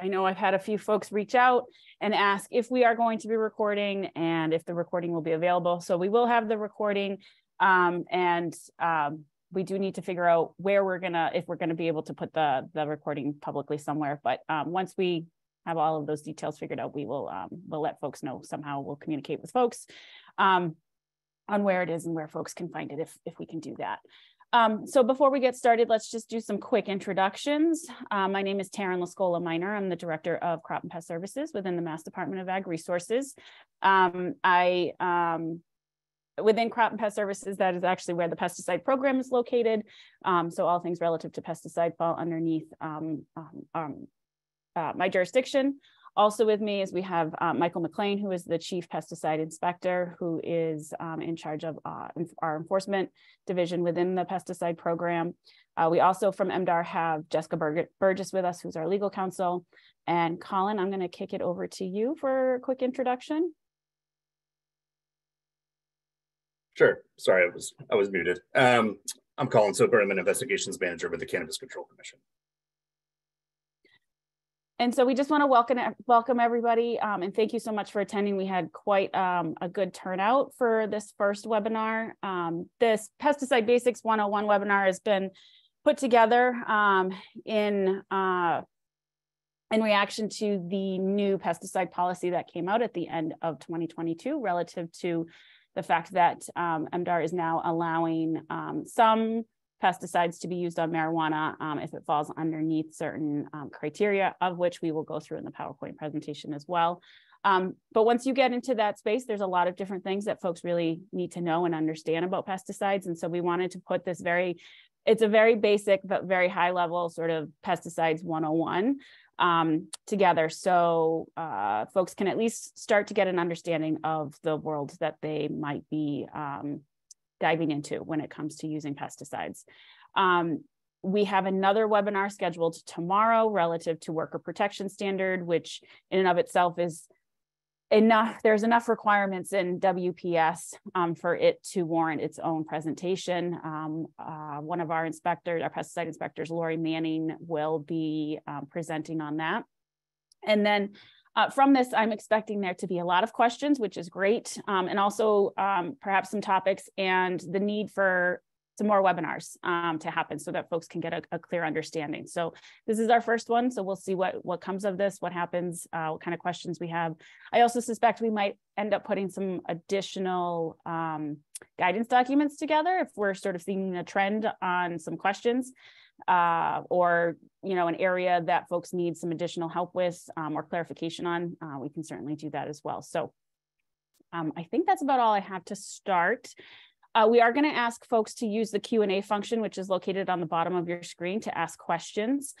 I know I've had a few folks reach out and ask if we are going to be recording and if the recording will be available. So we will have the recording um, and um, we do need to figure out where we're gonna, if we're gonna be able to put the, the recording publicly somewhere. But um, once we have all of those details figured out, we will um, we'll let folks know somehow. We'll communicate with folks um, on where it is and where folks can find it if, if we can do that. Um, so before we get started, let's just do some quick introductions. Um, my name is Taryn Lascola Miner. I'm the Director of Crop and Pest Services within the Mass Department of Ag Resources. Um, I um, within crop and pest services, that is actually where the pesticide program is located. Um, so all things relative to pesticide fall underneath um, um uh, my jurisdiction. Also with me is we have uh, Michael McLean, who is the Chief Pesticide Inspector, who is um, in charge of uh, our enforcement division within the pesticide program. Uh, we also from MDAR have Jessica Burgess with us, who's our legal counsel. And Colin, I'm going to kick it over to you for a quick introduction. Sure. Sorry, I was I was muted. Um, I'm Colin Soper. I'm an investigations manager with the Cannabis Control Commission. And so we just want to welcome welcome everybody um, and thank you so much for attending. We had quite um, a good turnout for this first webinar. Um, this Pesticide Basics 101 webinar has been put together um, in uh, in reaction to the new pesticide policy that came out at the end of 2022 relative to the fact that um, MDAR is now allowing um, some pesticides to be used on marijuana um, if it falls underneath certain um, criteria, of which we will go through in the PowerPoint presentation as well. Um, but once you get into that space, there's a lot of different things that folks really need to know and understand about pesticides. And so we wanted to put this very, it's a very basic but very high level sort of pesticides 101 um, together so uh, folks can at least start to get an understanding of the world that they might be um, diving into when it comes to using pesticides. Um, we have another webinar scheduled tomorrow relative to worker protection standard, which in and of itself is enough there's enough requirements in WPS um, for it to warrant its own presentation. Um, uh, one of our inspectors, our pesticide inspectors, Lori Manning, will be um, presenting on that. And then uh, from this, I'm expecting there to be a lot of questions, which is great, um, and also um, perhaps some topics and the need for some more webinars um, to happen so that folks can get a, a, clear understanding. So this is our first one. So we'll see what, what comes of this, what happens, uh, what kind of questions we have. I also suspect we might end up putting some additional um, guidance documents together if we're sort of seeing a trend on some questions uh, or you know an area that folks need some additional help with um, or clarification on, uh, we can certainly do that as well. So um, I think that's about all I have to start. Uh, we are going to ask folks to use the Q&A function, which is located on the bottom of your screen to ask questions.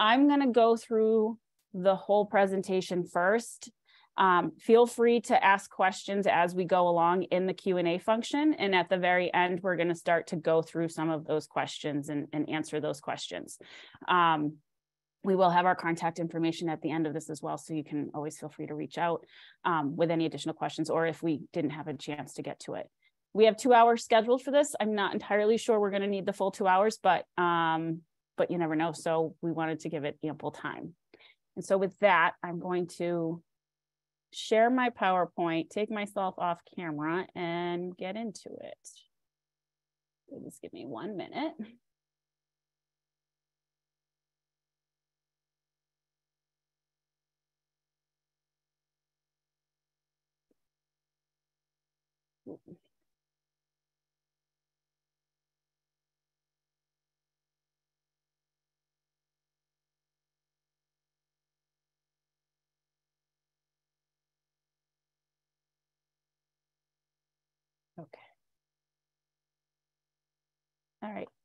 I'm going to go through the whole presentation first. Um, feel free to ask questions as we go along in the Q&A function. And at the very end, we're going to start to go through some of those questions and, and answer those questions. Um, we will have our contact information at the end of this as well, so you can always feel free to reach out um, with any additional questions or if we didn't have a chance to get to it we have two hours scheduled for this. I'm not entirely sure we're going to need the full two hours, but um, but you never know. So we wanted to give it ample time. And so with that, I'm going to share my PowerPoint, take myself off camera and get into it. Just give me one minute.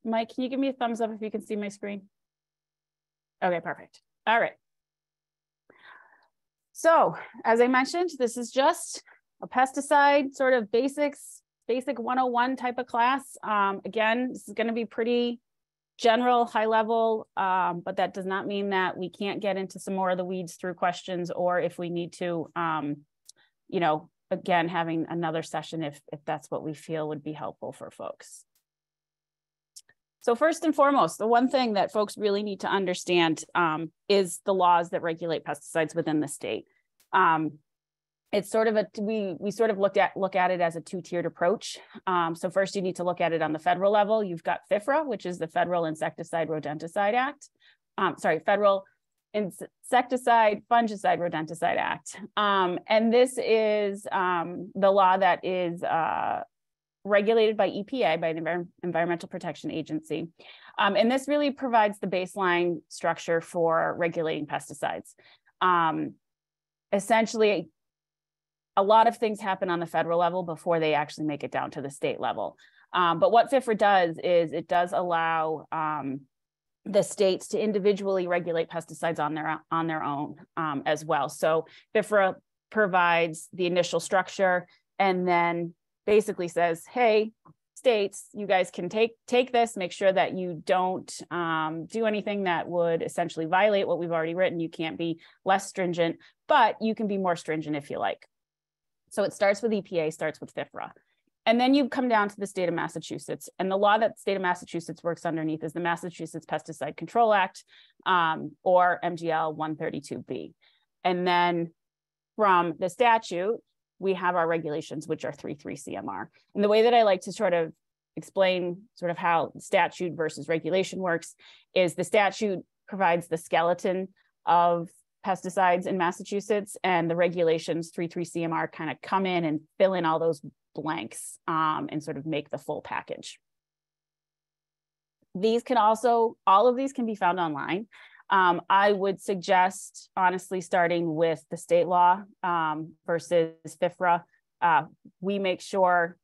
Mike, can you give me a thumbs up if you can see my screen? Okay, perfect. All right. So as I mentioned, this is just a pesticide sort of basics, basic 101 type of class. Um, again, this is going to be pretty general, high level, um, but that does not mean that we can't get into some more of the weeds through questions or if we need to, um, you know, again, having another session if, if that's what we feel would be helpful for folks. So first and foremost, the one thing that folks really need to understand um, is the laws that regulate pesticides within the state. Um, it's sort of a we we sort of looked at look at it as a two-tiered approach. Um, so first, you need to look at it on the federal level. You've got FIFRA, which is the Federal Insecticide Rodenticide Act. Um, sorry, Federal Insecticide Fungicide Rodenticide Act, um, and this is um, the law that is uh, regulated by EPA, by the Envir Environmental Protection Agency. Um, and this really provides the baseline structure for regulating pesticides. Um, essentially, a lot of things happen on the federal level before they actually make it down to the state level. Um, but what FIFRA does is it does allow um, the states to individually regulate pesticides on their on their own um, as well. So FIFRA provides the initial structure and then basically says, hey, states, you guys can take take this, make sure that you don't um, do anything that would essentially violate what we've already written. You can't be less stringent, but you can be more stringent if you like. So it starts with EPA, starts with FIFRA. And then you come down to the state of Massachusetts. And the law that state of Massachusetts works underneath is the Massachusetts Pesticide Control Act um, or MGL 132B. And then from the statute, we have our regulations, which are 333 CMR. And the way that I like to sort of explain sort of how statute versus regulation works is the statute provides the skeleton of pesticides in Massachusetts and the regulations 333 CMR kind of come in and fill in all those blanks um, and sort of make the full package. These can also, all of these can be found online. Um, I would suggest, honestly, starting with the state law um, versus FIFRA. Uh, we make sure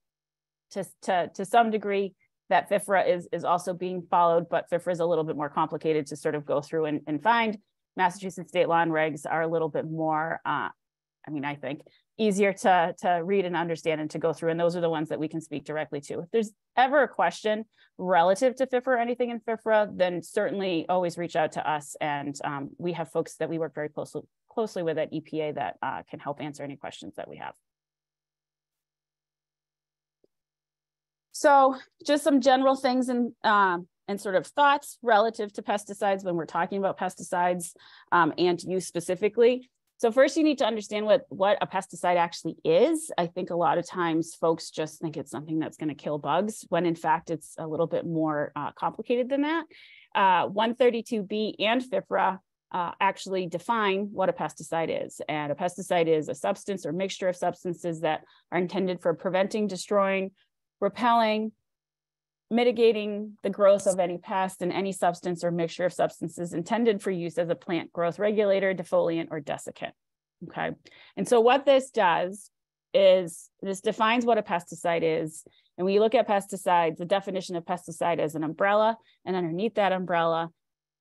to, to, to some degree that FIFRA is, is also being followed, but FIFRA is a little bit more complicated to sort of go through and, and find. Massachusetts state law and regs are a little bit more, uh, I mean, I think easier to, to read and understand and to go through. And those are the ones that we can speak directly to. If there's ever a question relative to FIFRA or anything in FIFRA, then certainly always reach out to us. And um, we have folks that we work very closely, closely with at EPA that uh, can help answer any questions that we have. So just some general things and uh, and sort of thoughts relative to pesticides when we're talking about pesticides um, and use specifically. So first you need to understand what, what a pesticide actually is. I think a lot of times folks just think it's something that's gonna kill bugs, when in fact it's a little bit more uh, complicated than that. Uh, 132B and FIFRA uh, actually define what a pesticide is. And a pesticide is a substance or mixture of substances that are intended for preventing, destroying, repelling, mitigating the growth of any pest and any substance or mixture of substances intended for use as a plant growth regulator, defoliant, or desiccant. Okay. And so what this does is this defines what a pesticide is. And when you look at pesticides, the definition of pesticide is an umbrella. And underneath that umbrella,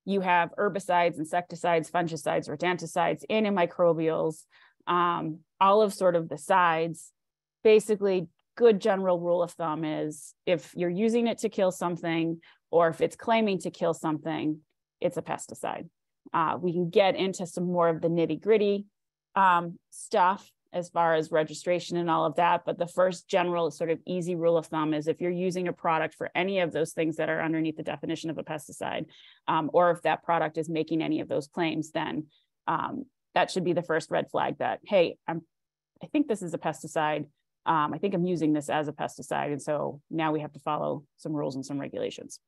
you have herbicides, insecticides, fungicides, rodenticides, antimicrobials, um, all of sort of the sides basically good general rule of thumb is if you're using it to kill something or if it's claiming to kill something, it's a pesticide. Uh, we can get into some more of the nitty gritty um, stuff as far as registration and all of that. But the first general sort of easy rule of thumb is if you're using a product for any of those things that are underneath the definition of a pesticide, um, or if that product is making any of those claims, then um, that should be the first red flag that, hey, I'm, I think this is a pesticide um, I think I'm using this as a pesticide. And so now we have to follow some rules and some regulations.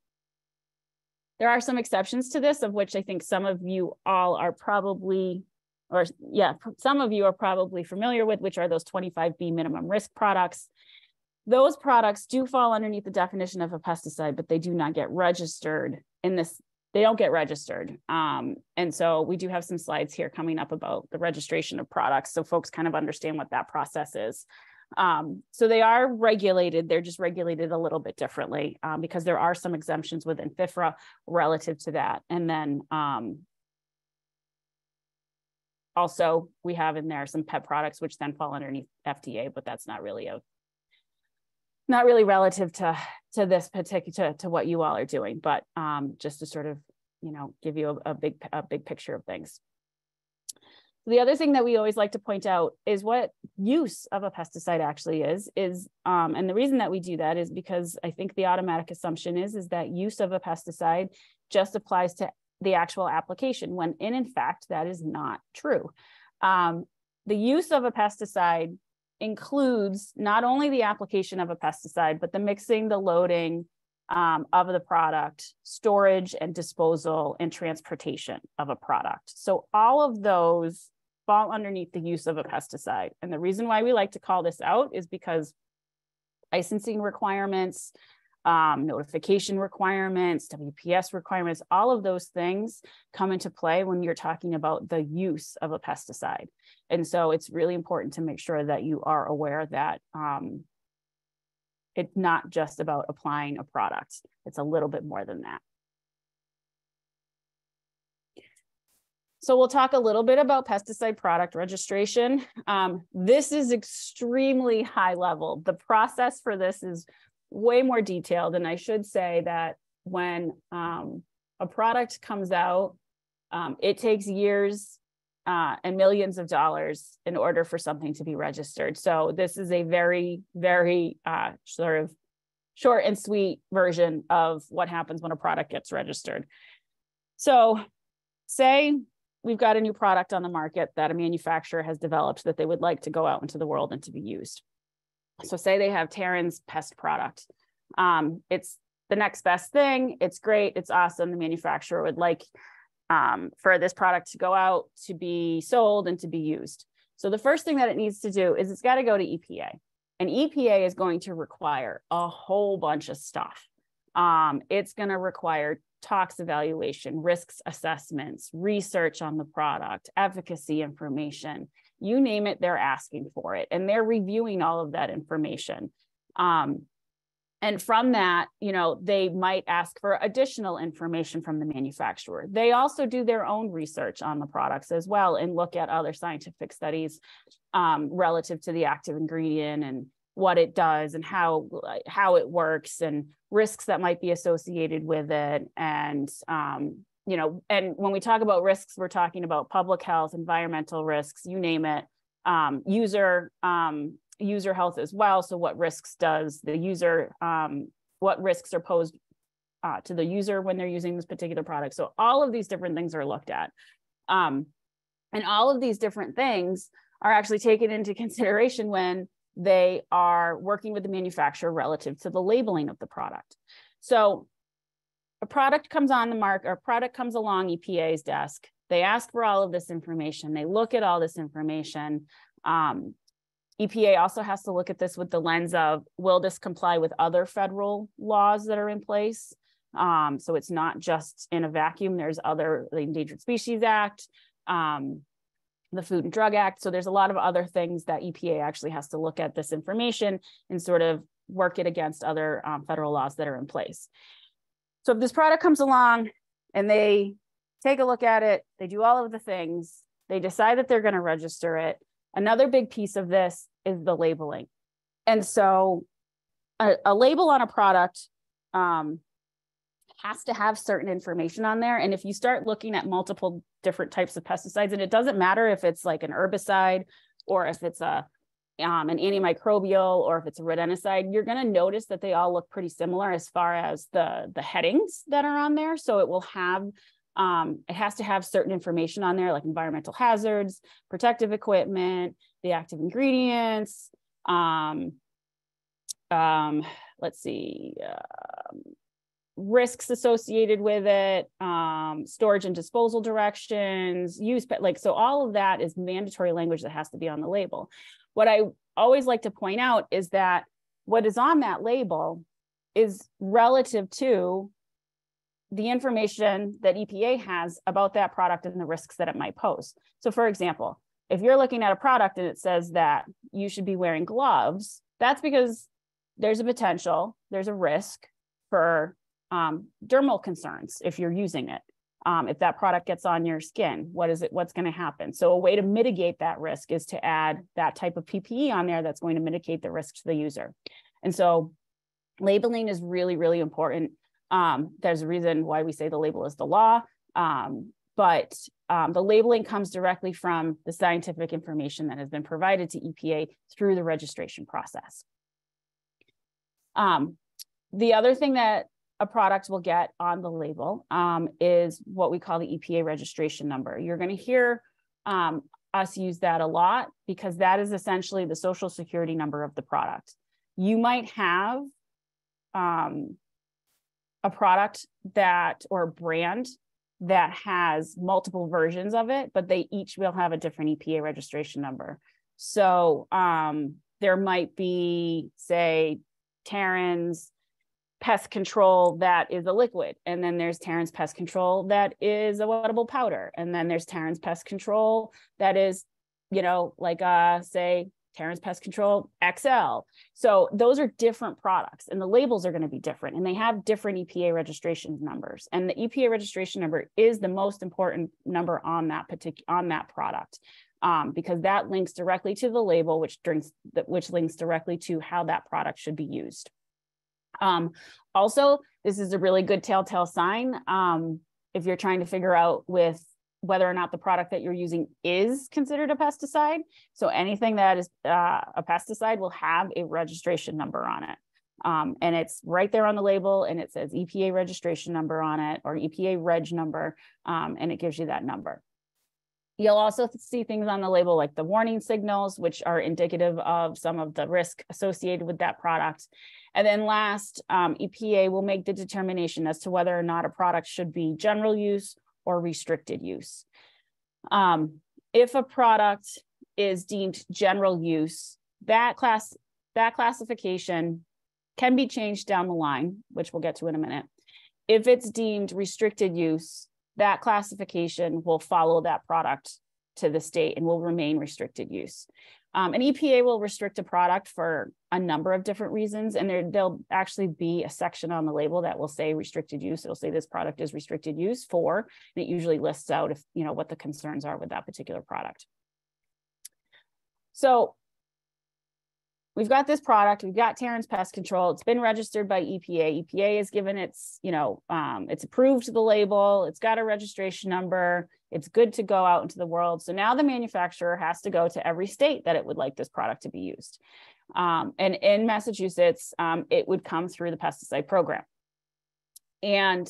There are some exceptions to this, of which I think some of you all are probably, or yeah, some of you are probably familiar with, which are those 25B minimum risk products. Those products do fall underneath the definition of a pesticide, but they do not get registered in this they don't get registered. Um, and so we do have some slides here coming up about the registration of products so folks kind of understand what that process is. Um, so they are regulated, they're just regulated a little bit differently um, because there are some exemptions within FIFRA relative to that. And then um, also we have in there some pet products which then fall underneath FDA, but that's not really a not really relative to to this particular to, to what you all are doing, but um, just to sort of you know give you a, a big a big picture of things. The other thing that we always like to point out is what use of a pesticide actually is, is, um, and the reason that we do that is because I think the automatic assumption is, is that use of a pesticide just applies to the actual application when in, in fact, that is not true. Um, the use of a pesticide includes not only the application of a pesticide, but the mixing, the loading um, of the product, storage and disposal and transportation of a product. So all of those fall underneath the use of a pesticide. And the reason why we like to call this out is because licensing requirements, um, notification requirements, WPS requirements, all of those things come into play when you're talking about the use of a pesticide. And so it's really important to make sure that you are aware that um, it's not just about applying a product. It's a little bit more than that. So we'll talk a little bit about pesticide product registration. Um, this is extremely high level. The process for this is way more detailed. And I should say that when um, a product comes out, um, it takes years uh, and millions of dollars in order for something to be registered. So this is a very, very uh, sort of short and sweet version of what happens when a product gets registered. So say we've got a new product on the market that a manufacturer has developed that they would like to go out into the world and to be used. So say they have Taryn's pest product. Um, it's the next best thing. It's great. It's awesome. The manufacturer would like um, for this product to go out to be sold and to be used. So the first thing that it needs to do is it's got to go to EPA. And EPA is going to require a whole bunch of stuff. Um, it's going to require tox evaluation, risks assessments, research on the product, efficacy information, you name it, they're asking for it. And they're reviewing all of that information. Um, and from that, you know, they might ask for additional information from the manufacturer. They also do their own research on the products as well and look at other scientific studies um, relative to the active ingredient and what it does and how how it works and risks that might be associated with it and um, you know, and when we talk about risks, we're talking about public health, environmental risks, you name it, um, user um, user health as well. So what risks does the user, um, what risks are posed uh, to the user when they're using this particular product? So all of these different things are looked at. Um, and all of these different things are actually taken into consideration when they are working with the manufacturer relative to the labeling of the product. So a product comes on the market or a product comes along EPA's desk. They ask for all of this information. They look at all this information. Um, EPA also has to look at this with the lens of will this comply with other federal laws that are in place? Um, so it's not just in a vacuum. There's other the Endangered Species Act, um, the Food and Drug Act. So there's a lot of other things that EPA actually has to look at this information and sort of work it against other um, federal laws that are in place. So if this product comes along and they take a look at it, they do all of the things, they decide that they're going to register it. Another big piece of this is the labeling. And so a, a label on a product um, has to have certain information on there. And if you start looking at multiple different types of pesticides, and it doesn't matter if it's like an herbicide or if it's a um, an antimicrobial or if it's a rodenticide, you're going to notice that they all look pretty similar as far as the, the headings that are on there. So it will have, um, it has to have certain information on there like environmental hazards, protective equipment, the active ingredients, um, um, let's see, uh, risks associated with it, um, storage and disposal directions, use, like, so all of that is mandatory language that has to be on the label. What I always like to point out is that what is on that label is relative to the information that EPA has about that product and the risks that it might pose. So for example, if you're looking at a product and it says that you should be wearing gloves, that's because there's a potential, there's a risk for um, dermal concerns if you're using it. Um, if that product gets on your skin what is it what's going to happen? So a way to mitigate that risk is to add that type of ppe on there that's going to mitigate the risk to the user. And so labeling is really really important. Um, there's a reason why we say the label is the law. Um, but um, the labeling comes directly from the scientific information that has been provided to EPA through the registration process. Um, the other thing that a product will get on the label um, is what we call the EPA registration number. You're going to hear um, us use that a lot because that is essentially the social security number of the product. You might have um, a product that or brand that has multiple versions of it, but they each will have a different EPA registration number. So um, there might be, say, Taryn's pest control that is a liquid. And then there's Taryn's pest control that is a wettable powder. And then there's Taryn's pest control that is, you know, like uh say Taryn's Pest Control XL. So those are different products and the labels are going to be different and they have different EPA registration numbers. And the EPA registration number is the most important number on that particular on that product. Um, because that links directly to the label, which drinks, which links directly to how that product should be used. Um, also, this is a really good telltale sign um, if you're trying to figure out with whether or not the product that you're using is considered a pesticide. So anything that is uh, a pesticide will have a registration number on it. Um, and it's right there on the label and it says EPA registration number on it or EPA reg number, um, and it gives you that number. You'll also see things on the label like the warning signals, which are indicative of some of the risk associated with that product. And then last, um, EPA will make the determination as to whether or not a product should be general use or restricted use. Um, if a product is deemed general use, that class that classification can be changed down the line, which we'll get to in a minute. If it's deemed restricted use, that classification will follow that product to the state and will remain restricted use. Um, an EPA will restrict a product for a number of different reasons, and there, there'll actually be a section on the label that will say restricted use. It'll say this product is restricted use for, and it usually lists out if you know what the concerns are with that particular product. So we've got this product, we've got Taryn's Pest Control, it's been registered by EPA. EPA has given its, you know, um, it's approved the label, it's got a registration number, it's good to go out into the world. So now the manufacturer has to go to every state that it would like this product to be used. Um, and in Massachusetts, um, it would come through the pesticide program. And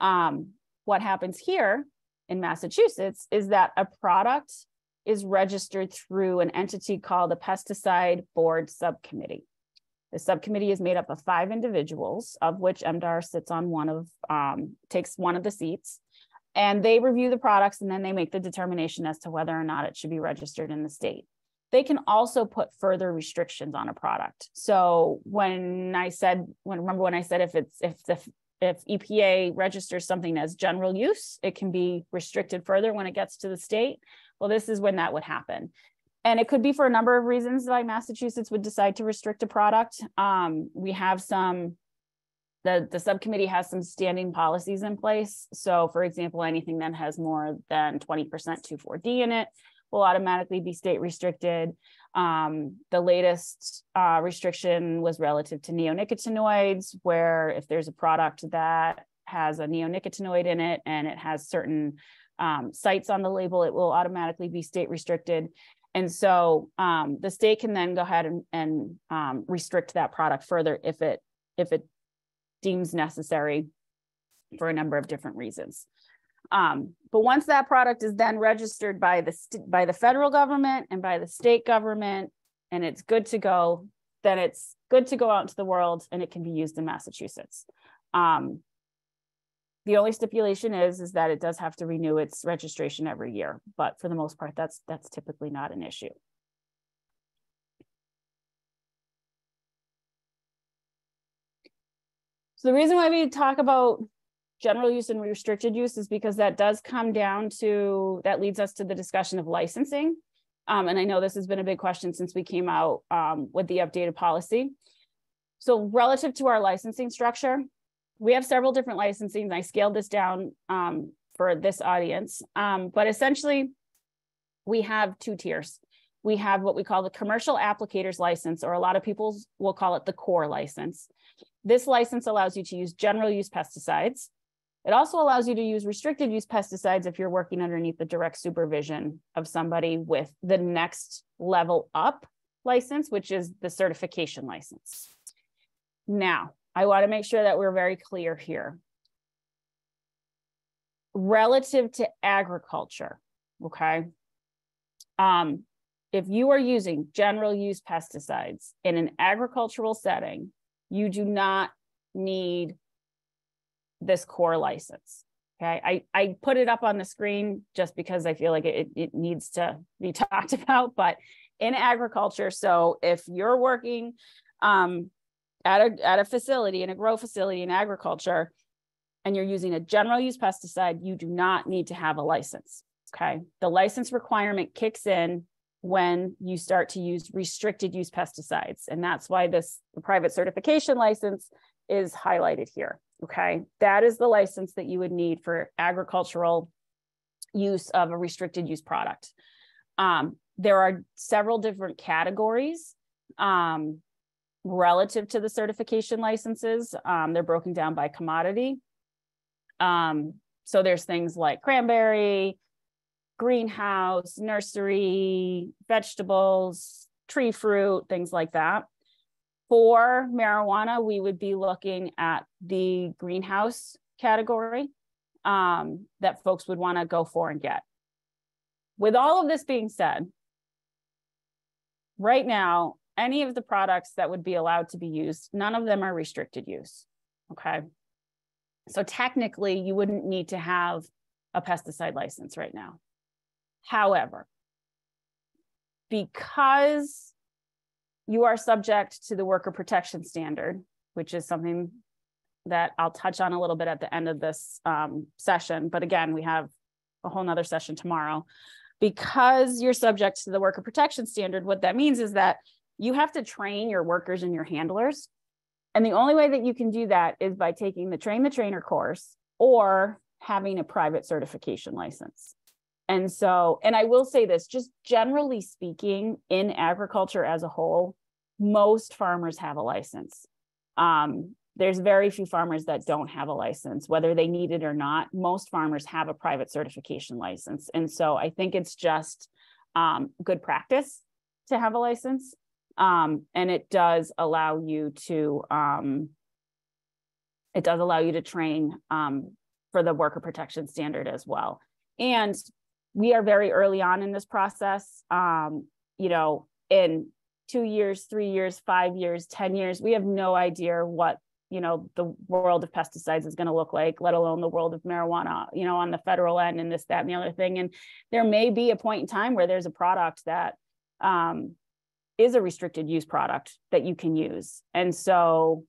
um, what happens here in Massachusetts is that a product is registered through an entity called the Pesticide Board Subcommittee. The subcommittee is made up of five individuals, of which MDAR sits on one of, um, takes one of the seats. And they review the products and then they make the determination as to whether or not it should be registered in the state. They can also put further restrictions on a product. So when I said, when remember when I said if it's if the if EPA registers something as general use, it can be restricted further when it gets to the state. Well, this is when that would happen. And it could be for a number of reasons why Massachusetts would decide to restrict a product. Um, we have some, the, the subcommittee has some standing policies in place. So for example, anything that has more than 20% 2,4-D in it will automatically be state restricted. Um, the latest uh, restriction was relative to neonicotinoids, where if there's a product that has a neonicotinoid in it and it has certain um, sites on the label, it will automatically be state restricted. And so um, the state can then go ahead and, and um, restrict that product further if it if it deems necessary for a number of different reasons. Um, but once that product is then registered by the by the federal government and by the state government, and it's good to go, then it's good to go out into the world and it can be used in Massachusetts. Um, the only stipulation is, is that it does have to renew its registration every year, but for the most part, that's, that's typically not an issue. So the reason why we talk about general use and restricted use is because that does come down to, that leads us to the discussion of licensing. Um, and I know this has been a big question since we came out um, with the updated policy. So relative to our licensing structure, we have several different licensing. I scaled this down um, for this audience, um, but essentially we have two tiers. We have what we call the commercial applicators license, or a lot of people will call it the core license. This license allows you to use general use pesticides. It also allows you to use restricted use pesticides if you're working underneath the direct supervision of somebody with the next level up license, which is the certification license. Now, I want to make sure that we're very clear here. Relative to agriculture, okay? Um, if you are using general use pesticides in an agricultural setting, you do not need this core license. Okay, I, I put it up on the screen just because I feel like it, it needs to be talked about, but in agriculture, so if you're working um, at a, at a facility, in a grow facility in agriculture, and you're using a general use pesticide, you do not need to have a license. Okay. The license requirement kicks in when you start to use restricted use pesticides. And that's why this private certification license is highlighted here. Okay. That is the license that you would need for agricultural use of a restricted use product. Um, there are several different categories um, relative to the certification licenses. Um, they're broken down by commodity. Um, so there's things like cranberry, greenhouse, nursery, vegetables, tree fruit, things like that. For marijuana, we would be looking at the greenhouse category um, that folks would want to go for and get. With all of this being said, right now, any of the products that would be allowed to be used, none of them are restricted use. Okay. So technically, you wouldn't need to have a pesticide license right now. However, because you are subject to the worker protection standard, which is something that I'll touch on a little bit at the end of this um, session. But again, we have a whole nother session tomorrow. Because you're subject to the worker protection standard, what that means is that you have to train your workers and your handlers. And the only way that you can do that is by taking the train the trainer course or having a private certification license. And so, and I will say this just generally speaking, in agriculture as a whole, most farmers have a license. Um, there's very few farmers that don't have a license, whether they need it or not. Most farmers have a private certification license. And so I think it's just um, good practice to have a license. Um, and it does allow you to, um, it does allow you to train um, for the worker protection standard as well. And we are very early on in this process. Um, you know, in two years, three years, five years, 10 years, we have no idea what, you know, the world of pesticides is going to look like, let alone the world of marijuana, you know, on the federal end and this, that, and the other thing. And there may be a point in time where there's a product that um, is a restricted use product that you can use. And so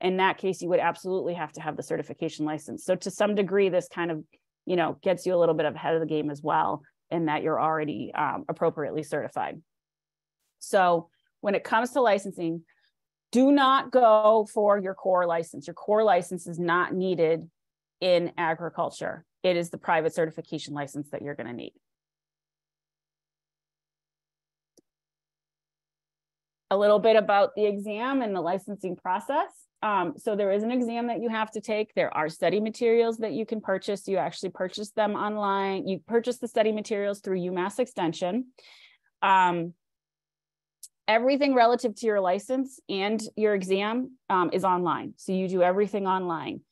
in that case, you would absolutely have to have the certification license. So to some degree, this kind of you know, gets you a little bit ahead of the game as well, in that you're already um, appropriately certified. So when it comes to licensing, do not go for your core license. Your core license is not needed in agriculture. It is the private certification license that you're going to need. A little bit about the exam and the licensing process. Um, so there is an exam that you have to take. There are study materials that you can purchase. You actually purchase them online. You purchase the study materials through UMass Extension. Um, everything relative to your license and your exam um, is online. So you do everything online.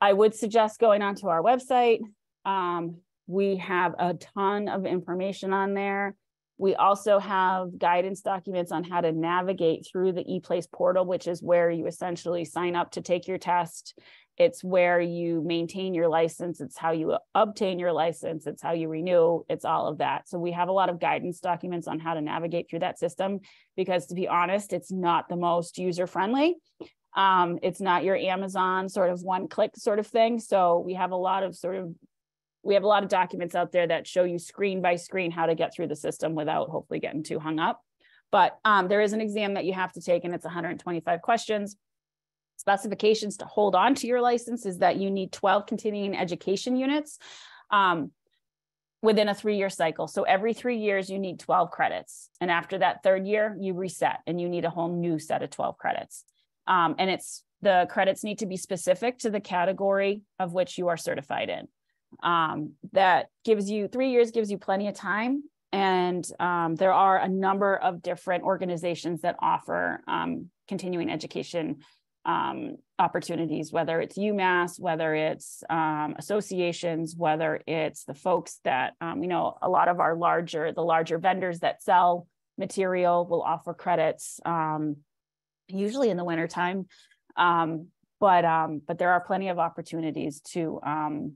I would suggest going onto our website. Um, we have a ton of information on there. We also have guidance documents on how to navigate through the ePlace portal, which is where you essentially sign up to take your test. It's where you maintain your license. It's how you obtain your license. It's how you renew. It's all of that. So we have a lot of guidance documents on how to navigate through that system because to be honest, it's not the most user friendly. Um, it's not your Amazon sort of one click sort of thing. So we have a lot of sort of we have a lot of documents out there that show you screen by screen how to get through the system without hopefully getting too hung up. But um, there is an exam that you have to take and it's 125 questions. Specifications to hold on to your license is that you need 12 continuing education units um, within a three-year cycle. So every three years, you need 12 credits. And after that third year, you reset and you need a whole new set of 12 credits. Um, and it's the credits need to be specific to the category of which you are certified in. Um, that gives you three years, gives you plenty of time. And um, there are a number of different organizations that offer um, continuing education um, opportunities, whether it's UMass, whether it's um, associations, whether it's the folks that, um, you know, a lot of our larger, the larger vendors that sell material will offer credits, um, usually in the wintertime. Um, but um, but there are plenty of opportunities to um,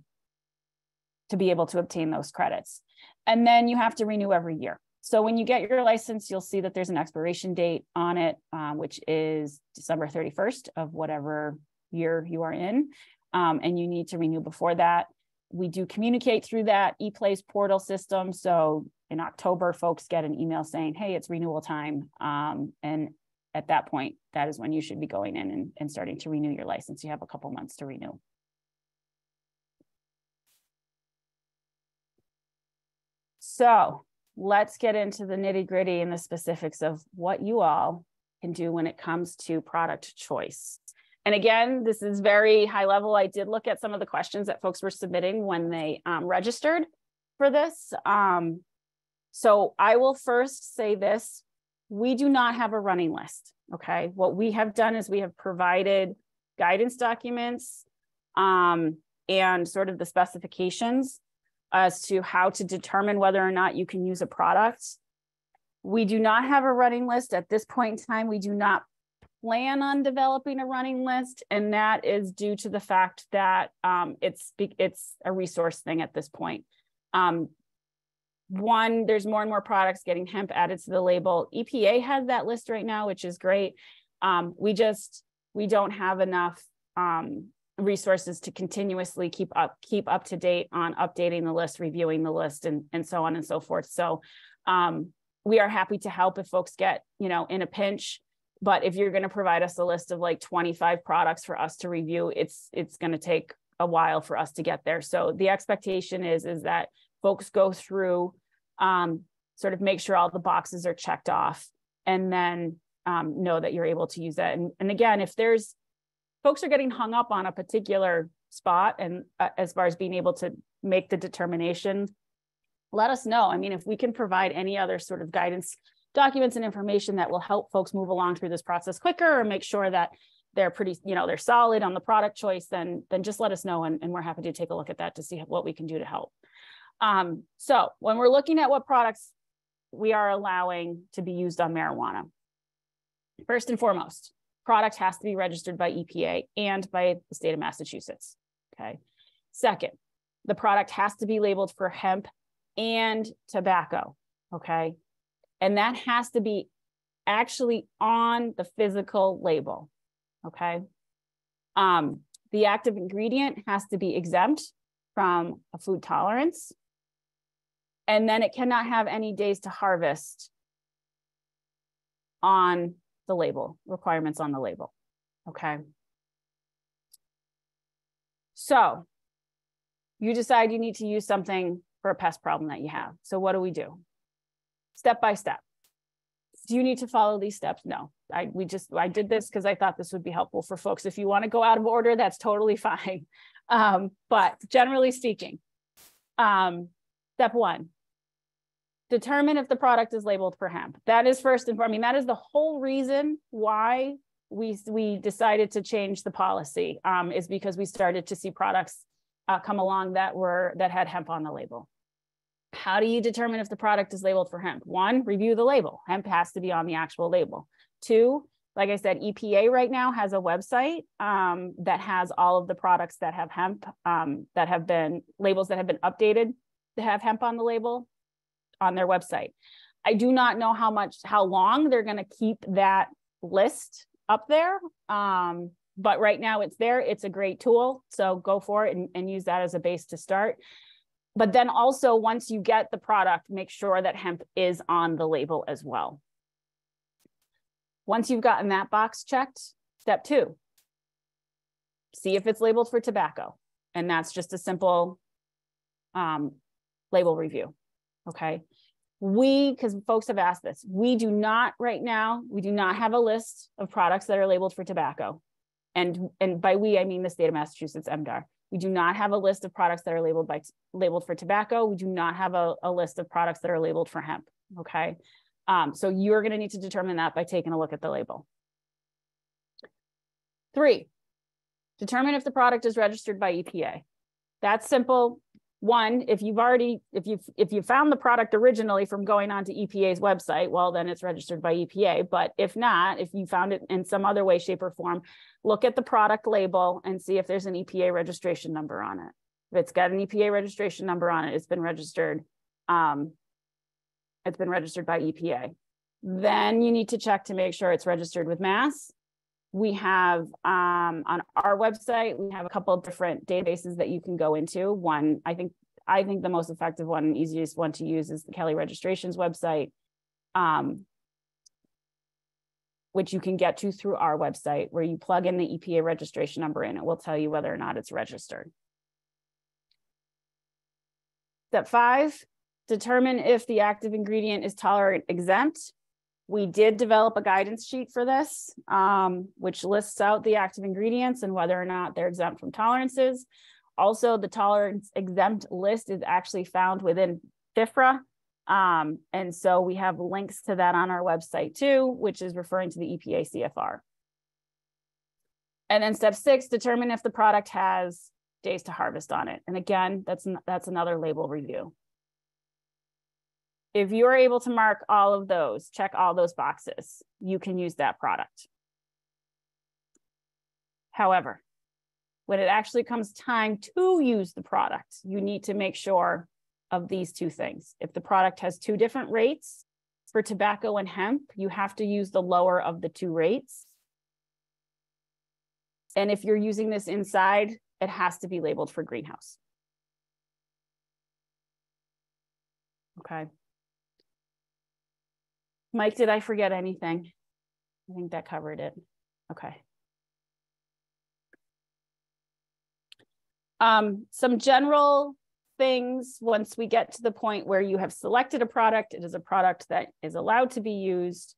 to be able to obtain those credits. And then you have to renew every year. So when you get your license, you'll see that there's an expiration date on it, um, which is December 31st of whatever year you are in. Um, and you need to renew before that. We do communicate through that ePlace portal system. So in October, folks get an email saying, hey, it's renewal time. Um, and at that point, that is when you should be going in and, and starting to renew your license. You have a couple months to renew. So let's get into the nitty gritty and the specifics of what you all can do when it comes to product choice. And again, this is very high level. I did look at some of the questions that folks were submitting when they um, registered for this. Um, so I will first say this, we do not have a running list, okay? What we have done is we have provided guidance documents um, and sort of the specifications as to how to determine whether or not you can use a product. We do not have a running list at this point in time. We do not plan on developing a running list, and that is due to the fact that um, it's it's a resource thing at this point. Um, one, there's more and more products getting hemp added to the label. EPA has that list right now, which is great. Um, we just we don't have enough um, resources to continuously keep up keep up to date on updating the list reviewing the list and and so on and so forth. So um, we are happy to help if folks get you know in a pinch. But if you're going to provide us a list of like 25 products for us to review it's it's going to take a while for us to get there. So the expectation is is that folks go through um, sort of make sure all the boxes are checked off and then um, know that you're able to use it and, and again if there's folks are getting hung up on a particular spot and uh, as far as being able to make the determination. Let us know. I mean if we can provide any other sort of guidance documents and information that will help folks move along through this process quicker or make sure that they're pretty you know they're solid on the product choice then then just let us know and, and we're happy to take a look at that to see what we can do to help. Um, so when we're looking at what products we are allowing to be used on marijuana first and foremost product has to be registered by EPA and by the state of Massachusetts. Okay. Second, the product has to be labeled for hemp and tobacco. Okay. And that has to be actually on the physical label. Okay. Um, the active ingredient has to be exempt from a food tolerance. And then it cannot have any days to harvest on the label, requirements on the label. Okay. So you decide you need to use something for a pest problem that you have. So what do we do? Step by step. Do you need to follow these steps? No. I we just I did this because I thought this would be helpful for folks. If you want to go out of order, that's totally fine. Um, but generally speaking, um, step one, determine if the product is labeled for hemp. That is first and foremost. I mean, that is the whole reason why we we decided to change the policy um, is because we started to see products uh, come along that were that had hemp on the label. How do you determine if the product is labeled for hemp? One, review the label. Hemp has to be on the actual label. Two, like I said, EPA right now has a website um, that has all of the products that have hemp um, that have been labels that have been updated to have hemp on the label on their website. I do not know how much, how long they're going to keep that list up there. Um, but right now it's there. It's a great tool. So go for it and, and use that as a base to start. But then also, once you get the product, make sure that hemp is on the label as well. Once you've gotten that box checked, step two, see if it's labeled for tobacco. And that's just a simple um, label review. Okay. We, because folks have asked this, we do not right now, we do not have a list of products that are labeled for tobacco. And, and by we, I mean the state of Massachusetts MDAR. We do not have a list of products that are labeled by labeled for tobacco. We do not have a, a list of products that are labeled for hemp. Okay. Um, so you're going to need to determine that by taking a look at the label. Three, determine if the product is registered by EPA. That's simple one if you've already if you've if you found the product originally from going onto epa's website well then it's registered by epa but if not if you found it in some other way shape or form look at the product label and see if there's an epa registration number on it. If it's got an epa registration number on it it's been registered um, it's been registered by epa then you need to check to make sure it's registered with mass we have um, on our website we have a couple of different databases that you can go into. One i think i think the most effective one and easiest one to use is the kelly registrations website um, which you can get to through our website where you plug in the epa registration number and it will tell you whether or not it's registered. Step five determine if the active ingredient is tolerant exempt we did develop a guidance sheet for this, um, which lists out the active ingredients and whether or not they're exempt from tolerances. Also, the tolerance exempt list is actually found within FIFRA. Um, and so we have links to that on our website too, which is referring to the EPA CFR. And then step six, determine if the product has days to harvest on it. And again, that's, that's another label review. If you're able to mark all of those, check all those boxes, you can use that product. However, when it actually comes time to use the product, you need to make sure of these two things. If the product has two different rates for tobacco and hemp, you have to use the lower of the two rates. And if you're using this inside, it has to be labeled for greenhouse. Okay. Mike, did I forget anything? I think that covered it. Okay. Um, some general things once we get to the point where you have selected a product, it is a product that is allowed to be used.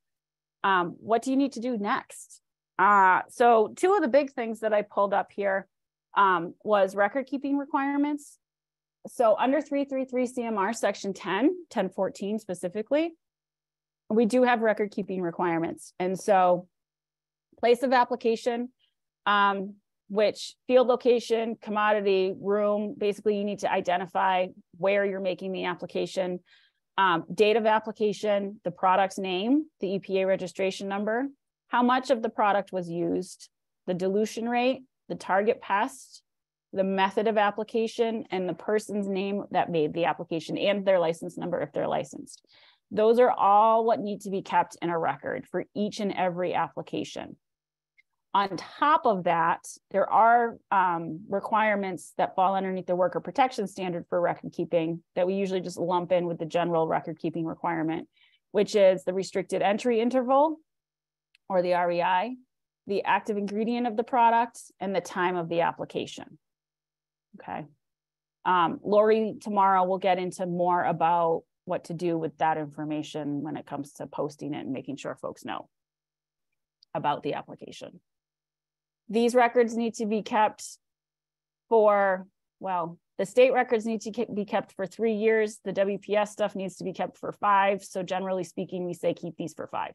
Um, what do you need to do next? Uh, so two of the big things that I pulled up here um, was record keeping requirements. So under 333 CMR section 10, 1014 specifically, we do have record keeping requirements. And so place of application, um, which field location, commodity, room, basically you need to identify where you're making the application, um, date of application, the product's name, the EPA registration number, how much of the product was used, the dilution rate, the target pest, the method of application, and the person's name that made the application and their license number if they're licensed. Those are all what need to be kept in a record for each and every application. On top of that, there are um, requirements that fall underneath the worker protection standard for record keeping that we usually just lump in with the general record keeping requirement, which is the restricted entry interval or the REI, the active ingredient of the product, and the time of the application. Okay. Um, Lori tomorrow we'll get into more about what to do with that information when it comes to posting it and making sure folks know about the application. These records need to be kept for, well, the state records need to be kept for three years. The WPS stuff needs to be kept for five. So generally speaking, we say keep these for five.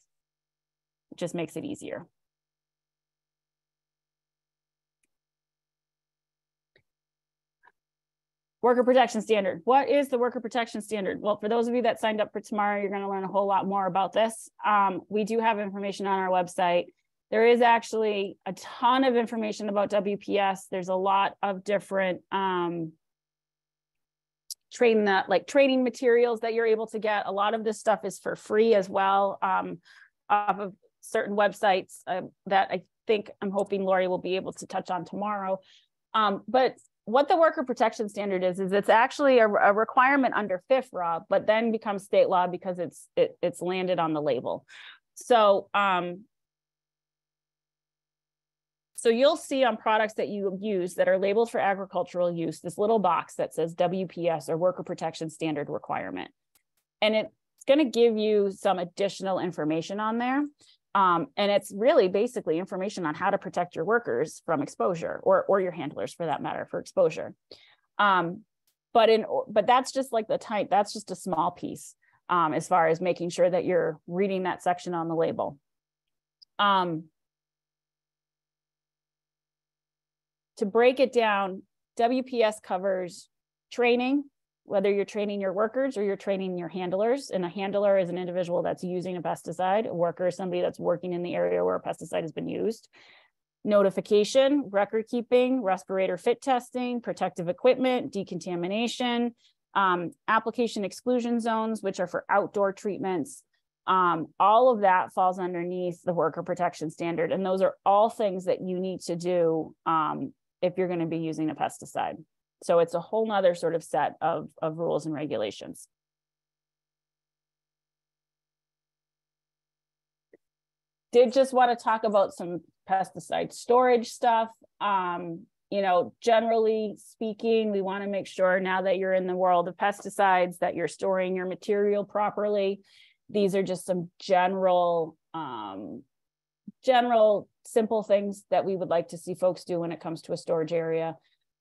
It just makes it easier. Worker protection standard. What is the worker protection standard? Well, for those of you that signed up for tomorrow, you're going to learn a whole lot more about this. Um, we do have information on our website. There is actually a ton of information about WPS. There's a lot of different um, that like training materials that you're able to get. A lot of this stuff is for free as well um, off of certain websites uh, that I think I'm hoping Lori will be able to touch on tomorrow. Um, but what the worker protection standard is is it's actually a, a, requirement under FIFRA, but then becomes state law because it's it, it's landed on the label. So um, so you'll see on products that you use that are labeled for agricultural use this little box that says WPS or worker protection standard requirement, and it's going to give you some additional information on there. Um, and it's really basically information on how to protect your workers from exposure or, or your handlers for that matter for exposure. Um, but in but that's just like the type, that's just a small piece um, as far as making sure that you're reading that section on the label. Um, to break it down, WPS covers training, whether you're training your workers or you're training your handlers. And a handler is an individual that's using a pesticide. A worker is somebody that's working in the area where a pesticide has been used. Notification, record keeping, respirator fit testing, protective equipment, decontamination, um, application exclusion zones, which are for outdoor treatments. Um, all of that falls underneath the worker protection standard. And those are all things that you need to do um, if you're going to be using a pesticide. So it's a whole nother sort of set of, of rules and regulations. Did just want to talk about some pesticide storage stuff. Um, you know, generally speaking, we want to make sure now that you're in the world of pesticides that you're storing your material properly. These are just some general, um, general simple things that we would like to see folks do when it comes to a storage area.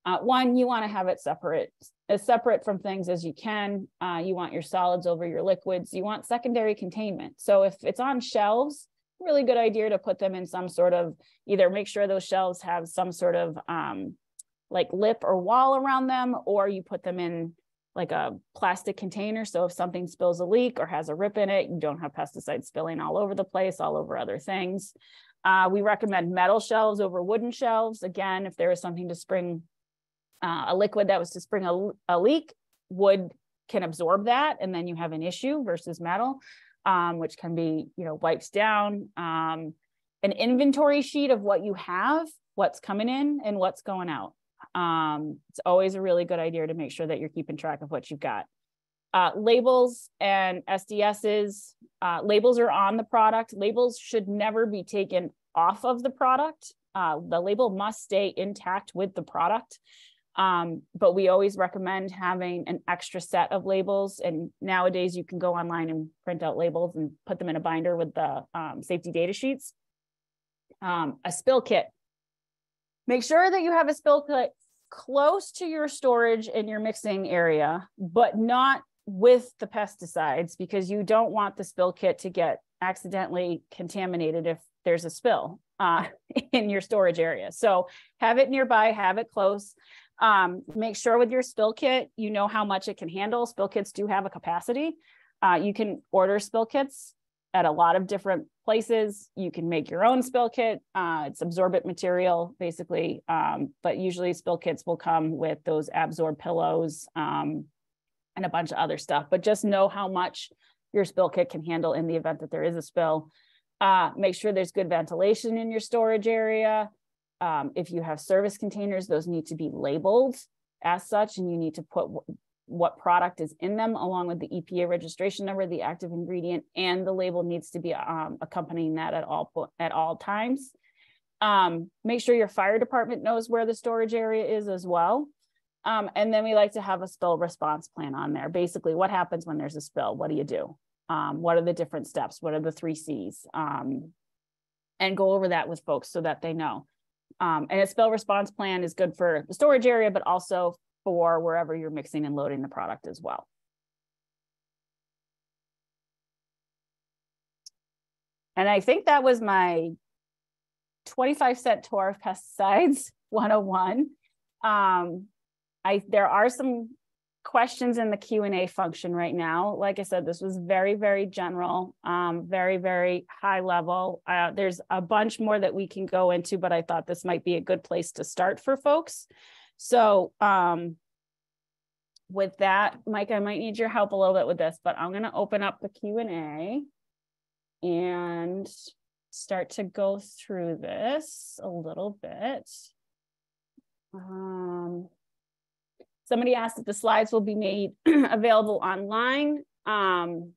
Uh, one, you want to have it separate, as separate from things as you can. Uh, you want your solids over your liquids. You want secondary containment. So if it's on shelves, really good idea to put them in some sort of either make sure those shelves have some sort of um, like lip or wall around them, or you put them in like a plastic container. So if something spills a leak or has a rip in it, you don't have pesticides spilling all over the place, all over other things. Uh, we recommend metal shelves over wooden shelves. Again, if there is something to spring uh, a liquid that was to spring a, a, leak, wood can absorb that and then you have an issue versus metal, um, which can be, you know, wipes down. Um, an inventory sheet of what you have, what's coming in and what's going out. Um, it's always a really good idea to make sure that you're keeping track of what you've got. Uh, labels and SDSs, uh, labels are on the product. Labels should never be taken off of the product. Uh, the label must stay intact with the product. Um, but we always recommend having an extra set of labels. And nowadays you can go online and print out labels and put them in a binder with the um, safety data sheets. Um, a spill kit. Make sure that you have a spill kit close to your storage in your mixing area, but not with the pesticides because you don't want the spill kit to get accidentally contaminated if there's a spill uh, in your storage area. So have it nearby, have it close. Um, make sure with your spill kit, you know how much it can handle. Spill kits do have a capacity. Uh, you can order spill kits at a lot of different places. You can make your own spill kit. Uh, it's absorbent material, basically, um, but usually spill kits will come with those absorb pillows, um, and a bunch of other stuff, but just know how much your spill kit can handle in the event that there is a spill. Uh, make sure there's good ventilation in your storage area. Um, if you have service containers, those need to be labeled as such, and you need to put what product is in them along with the EPA registration number, the active ingredient, and the label needs to be um, accompanying that at all at all times. Um, make sure your fire department knows where the storage area is as well. Um, and then we like to have a spill response plan on there. Basically, what happens when there's a spill? What do you do? Um, what are the different steps? What are the three C's? Um, and go over that with folks so that they know. Um, and a spill response plan is good for the storage area, but also for wherever you're mixing and loading the product as well. And I think that was my 25 cent tour of pesticides 101. Um, I there are some questions in the Q&A function right now. Like I said, this was very, very general, um, very, very high level. Uh, there's a bunch more that we can go into, but I thought this might be a good place to start for folks. So um, with that, Mike, I might need your help a little bit with this, but I'm gonna open up the Q&A and start to go through this a little bit. Um, Somebody asked if the slides will be made available online. Um,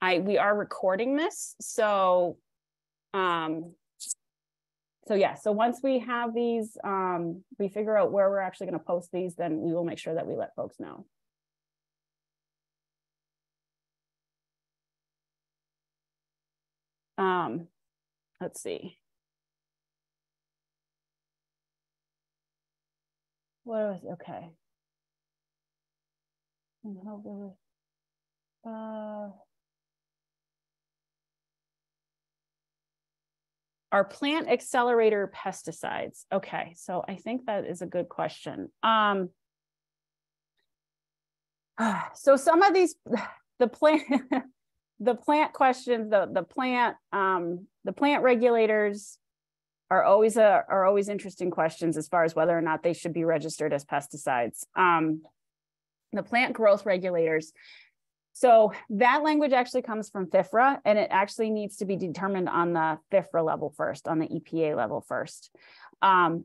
I we are recording this, so um, so yeah. So once we have these, um, we figure out where we're actually going to post these, then we will make sure that we let folks know. Um, let's see. What was, okay. And how was Uh, Are plant accelerator pesticides? Okay, so I think that is a good question. Um, so some of these, the plant, the plant questions, the the plant, um, the plant regulators are always a are always interesting questions as far as whether or not they should be registered as pesticides. Um, the plant growth regulators. So that language actually comes from FIFRA and it actually needs to be determined on the FIFRA level first, on the EPA level first. Um,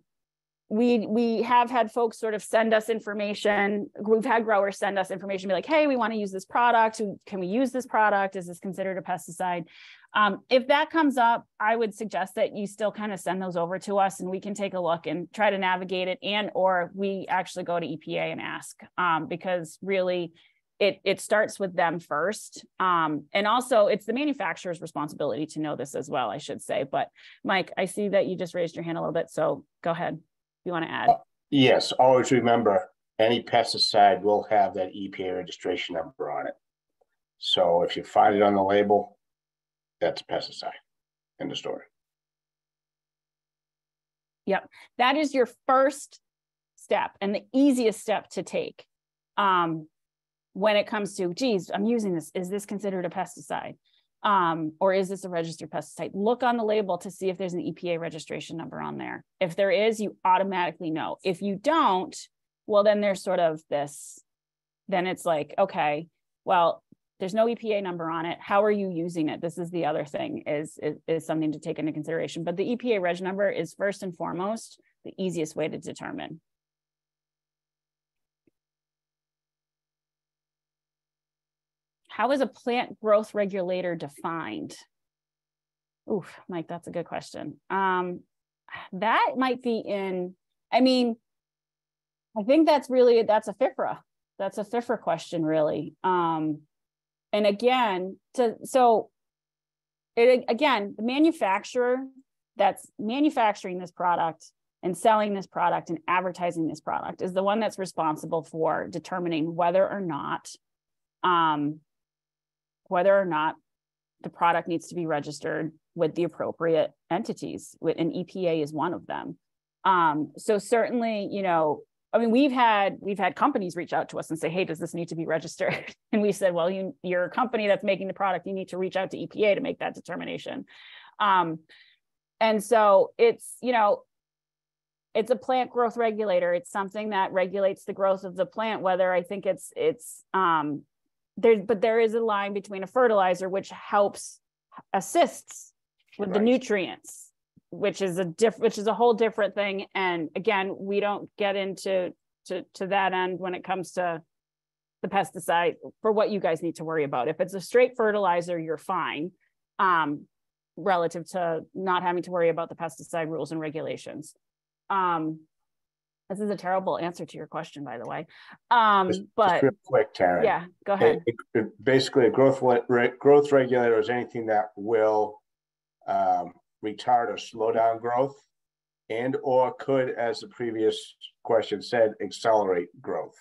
we we have had folks sort of send us information. We've had growers send us information, be like, "Hey, we want to use this product. Can we use this product? Is this considered a pesticide?" Um, if that comes up, I would suggest that you still kind of send those over to us, and we can take a look and try to navigate it, and or we actually go to EPA and ask, um, because really, it it starts with them first, um, and also it's the manufacturer's responsibility to know this as well. I should say, but Mike, I see that you just raised your hand a little bit, so go ahead If you want to add? Yes, always remember, any pesticide will have that EPA registration number on it. So if you find it on the label, that's pesticide in the story. Yep, that is your first step and the easiest step to take um, when it comes to, geez, I'm using this. Is this considered a pesticide? um, or is this a registered pesticide? Look on the label to see if there's an EPA registration number on there. If there is, you automatically know. If you don't, well, then there's sort of this, then it's like, okay, well, there's no EPA number on it. How are you using it? This is the other thing is, is, is something to take into consideration. But the EPA reg number is first and foremost the easiest way to determine. How is a plant growth regulator defined? Oof, Mike, that's a good question. Um, that might be in, I mean, I think that's really, that's a FIFRA. That's a FIFRA question, really. Um, and again, to so it again, the manufacturer that's manufacturing this product and selling this product and advertising this product is the one that's responsible for determining whether or not um, whether or not the product needs to be registered with the appropriate entities and epa is one of them. Um, so certainly you know i mean we've had we've had companies reach out to us and say hey does this need to be registered? And we said well you you're a company that's making the product. You need to reach out to epa to make that determination. Um, and so it's you know it's a plant growth regulator. It's something that regulates the growth of the plant whether i think it's it's um, there but there is a line between a fertilizer which helps assists with right. the nutrients which is a diff which is a whole different thing and again we don't get into to to that end when it comes to the pesticide for what you guys need to worry about if it's a straight fertilizer you're fine um relative to not having to worry about the pesticide rules and regulations um this is a terrible answer to your question, by the way. Um, just, but just real quick, Taryn. Yeah, go ahead. It, it, basically, a growth growth regulator is anything that will um, retard or slow down growth, and or could, as the previous question said, accelerate growth.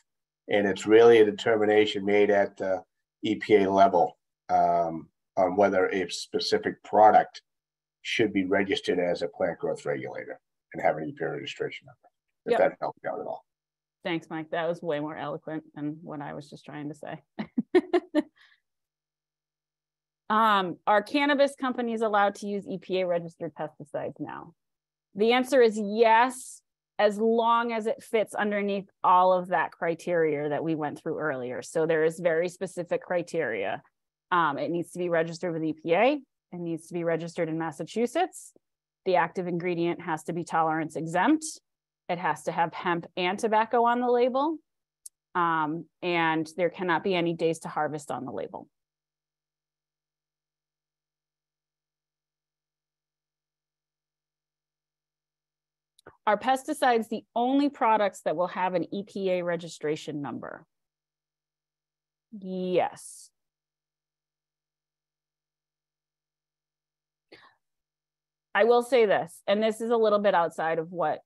And it's really a determination made at the EPA level um, on whether a specific product should be registered as a plant growth regulator and have an EPA registration number if yep. that helped out at all. Thanks, Mike. That was way more eloquent than what I was just trying to say. um, are cannabis companies allowed to use EPA registered pesticides now? The answer is yes, as long as it fits underneath all of that criteria that we went through earlier. So there is very specific criteria. Um, it needs to be registered with EPA. It needs to be registered in Massachusetts. The active ingredient has to be tolerance exempt it has to have hemp and tobacco on the label. Um, and there cannot be any days to harvest on the label. Are pesticides the only products that will have an EPA registration number? Yes. I will say this, and this is a little bit outside of what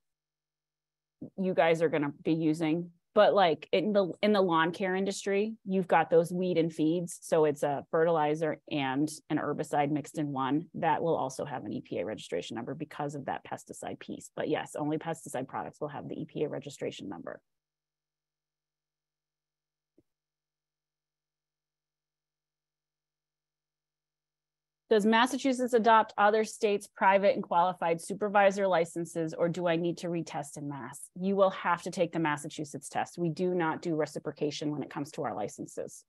you guys are gonna be using, but like in the in the lawn care industry, you've got those weed and feeds. So it's a fertilizer and an herbicide mixed in one that will also have an EPA registration number because of that pesticide piece. But yes, only pesticide products will have the EPA registration number. Does Massachusetts adopt other states' private and qualified supervisor licenses, or do I need to retest in Mass? You will have to take the Massachusetts test. We do not do reciprocation when it comes to our licenses.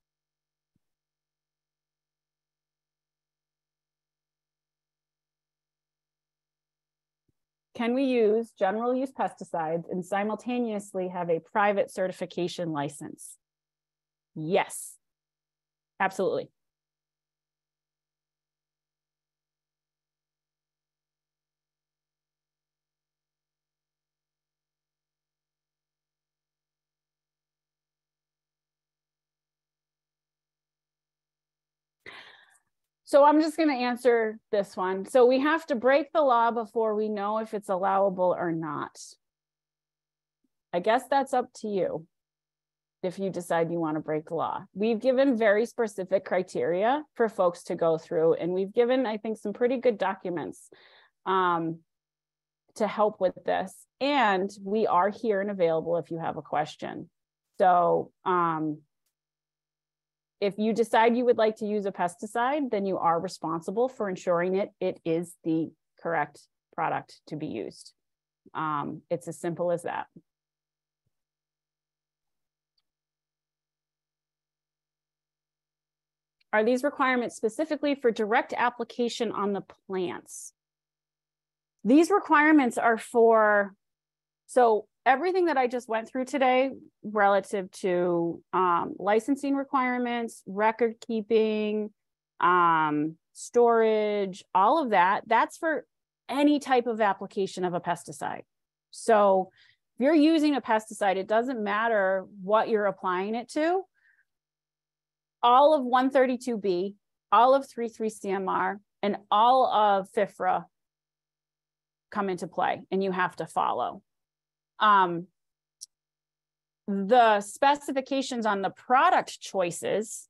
Can we use general use pesticides and simultaneously have a private certification license? Yes, absolutely. So I'm just going to answer this one. So we have to break the law before we know if it's allowable or not. I guess that's up to you if you decide you want to break the law. We've given very specific criteria for folks to go through, and we've given, I think, some pretty good documents um, to help with this. And we are here and available if you have a question. So um, if you decide you would like to use a pesticide, then you are responsible for ensuring it it is the correct product to be used. Um, it's as simple as that. Are these requirements specifically for direct application on the plants? These requirements are for, so everything that I just went through today relative to um, licensing requirements, record keeping, um, storage, all of that, that's for any type of application of a pesticide. So if you're using a pesticide, it doesn't matter what you're applying it to. All of 132B, all of 33CMR, and all of FIFRA come into play and you have to follow. Um, the specifications on the product choices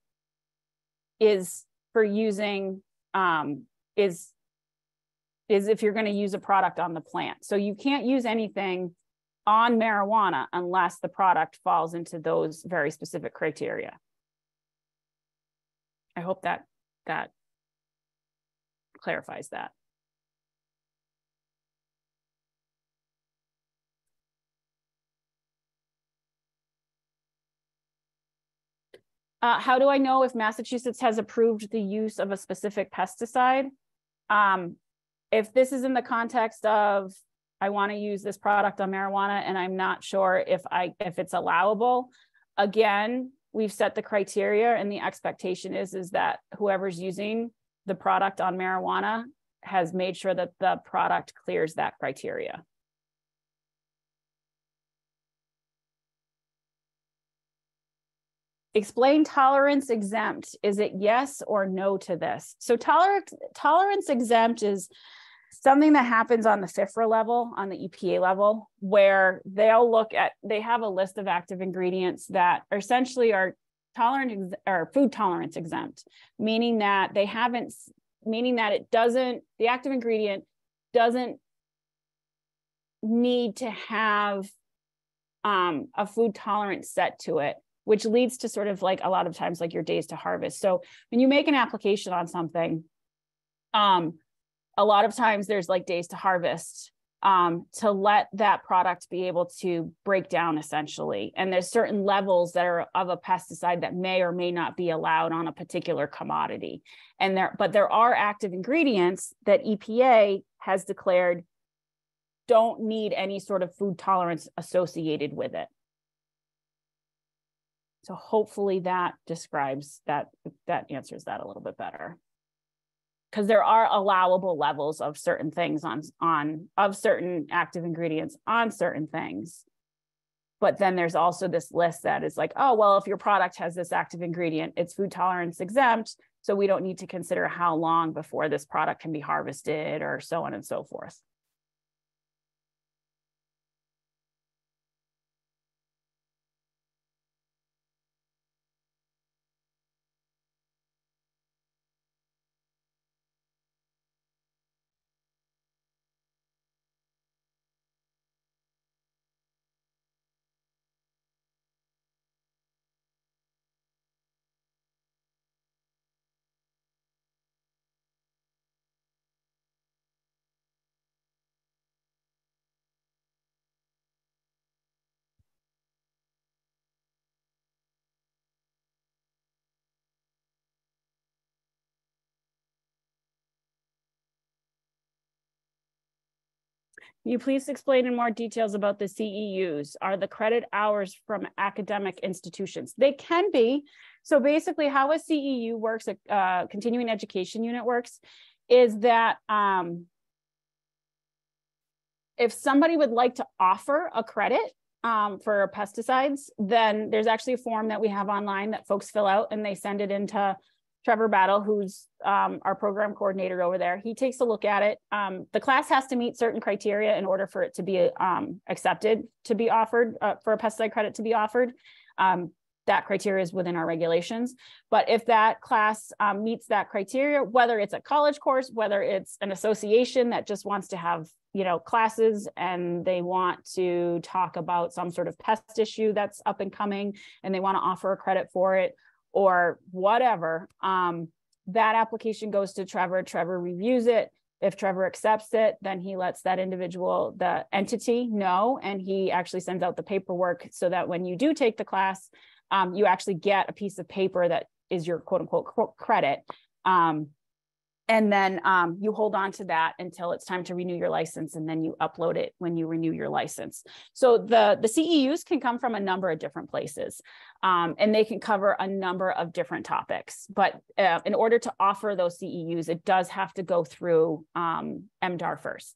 is for using um, is is if you're going to use a product on the plant. So you can't use anything on marijuana unless the product falls into those very specific criteria. I hope that that clarifies that. Uh, how do I know if Massachusetts has approved the use of a specific pesticide? Um, if this is in the context of I want to use this product on marijuana and I'm not sure if I if it's allowable, again, we've set the criteria and the expectation is is that whoever's using the product on marijuana has made sure that the product clears that criteria. Explain tolerance exempt. Is it yes or no to this? So tolerance tolerance exempt is something that happens on the FIFRA level, on the EPA level, where they'll look at, they have a list of active ingredients that essentially are tolerant or food tolerance exempt, meaning that they haven't, meaning that it doesn't, the active ingredient doesn't need to have um, a food tolerance set to it which leads to sort of like a lot of times like your days to harvest. So when you make an application on something, um, a lot of times there's like days to harvest um, to let that product be able to break down essentially. And there's certain levels that are of a pesticide that may or may not be allowed on a particular commodity. And there, but there are active ingredients that EPA has declared don't need any sort of food tolerance associated with it. So hopefully that describes that, that answers that a little bit better. Because there are allowable levels of certain things on, on, of certain active ingredients on certain things. but then there's also this list that is like, oh, well, if your product has this active ingredient, it's food tolerance exempt. So we don't need to consider how long before this product can be harvested or so on and so forth. Can you please explain in more details about the CEUs? Are the credit hours from academic institutions? They can be. So basically how a CEU works, a uh, continuing education unit works, is that um, if somebody would like to offer a credit um, for pesticides, then there's actually a form that we have online that folks fill out and they send it into Trevor Battle, who's um, our program coordinator over there, he takes a look at it. Um, the class has to meet certain criteria in order for it to be um, accepted to be offered uh, for a pesticide credit to be offered. Um, that criteria is within our regulations. But if that class um, meets that criteria, whether it's a college course, whether it's an association that just wants to have you know classes and they want to talk about some sort of pest issue that's up and coming and they want to offer a credit for it or whatever, um, that application goes to Trevor. Trevor reviews it. If Trevor accepts it, then he lets that individual, the entity, know, and he actually sends out the paperwork so that when you do take the class, um, you actually get a piece of paper that is your quote unquote credit. Um, and then um, you hold on to that until it's time to renew your license and then you upload it when you renew your license. So the the ceus can come from a number of different places um, and they can cover a number of different topics. But uh, in order to offer those ceus it does have to go through um, mdar first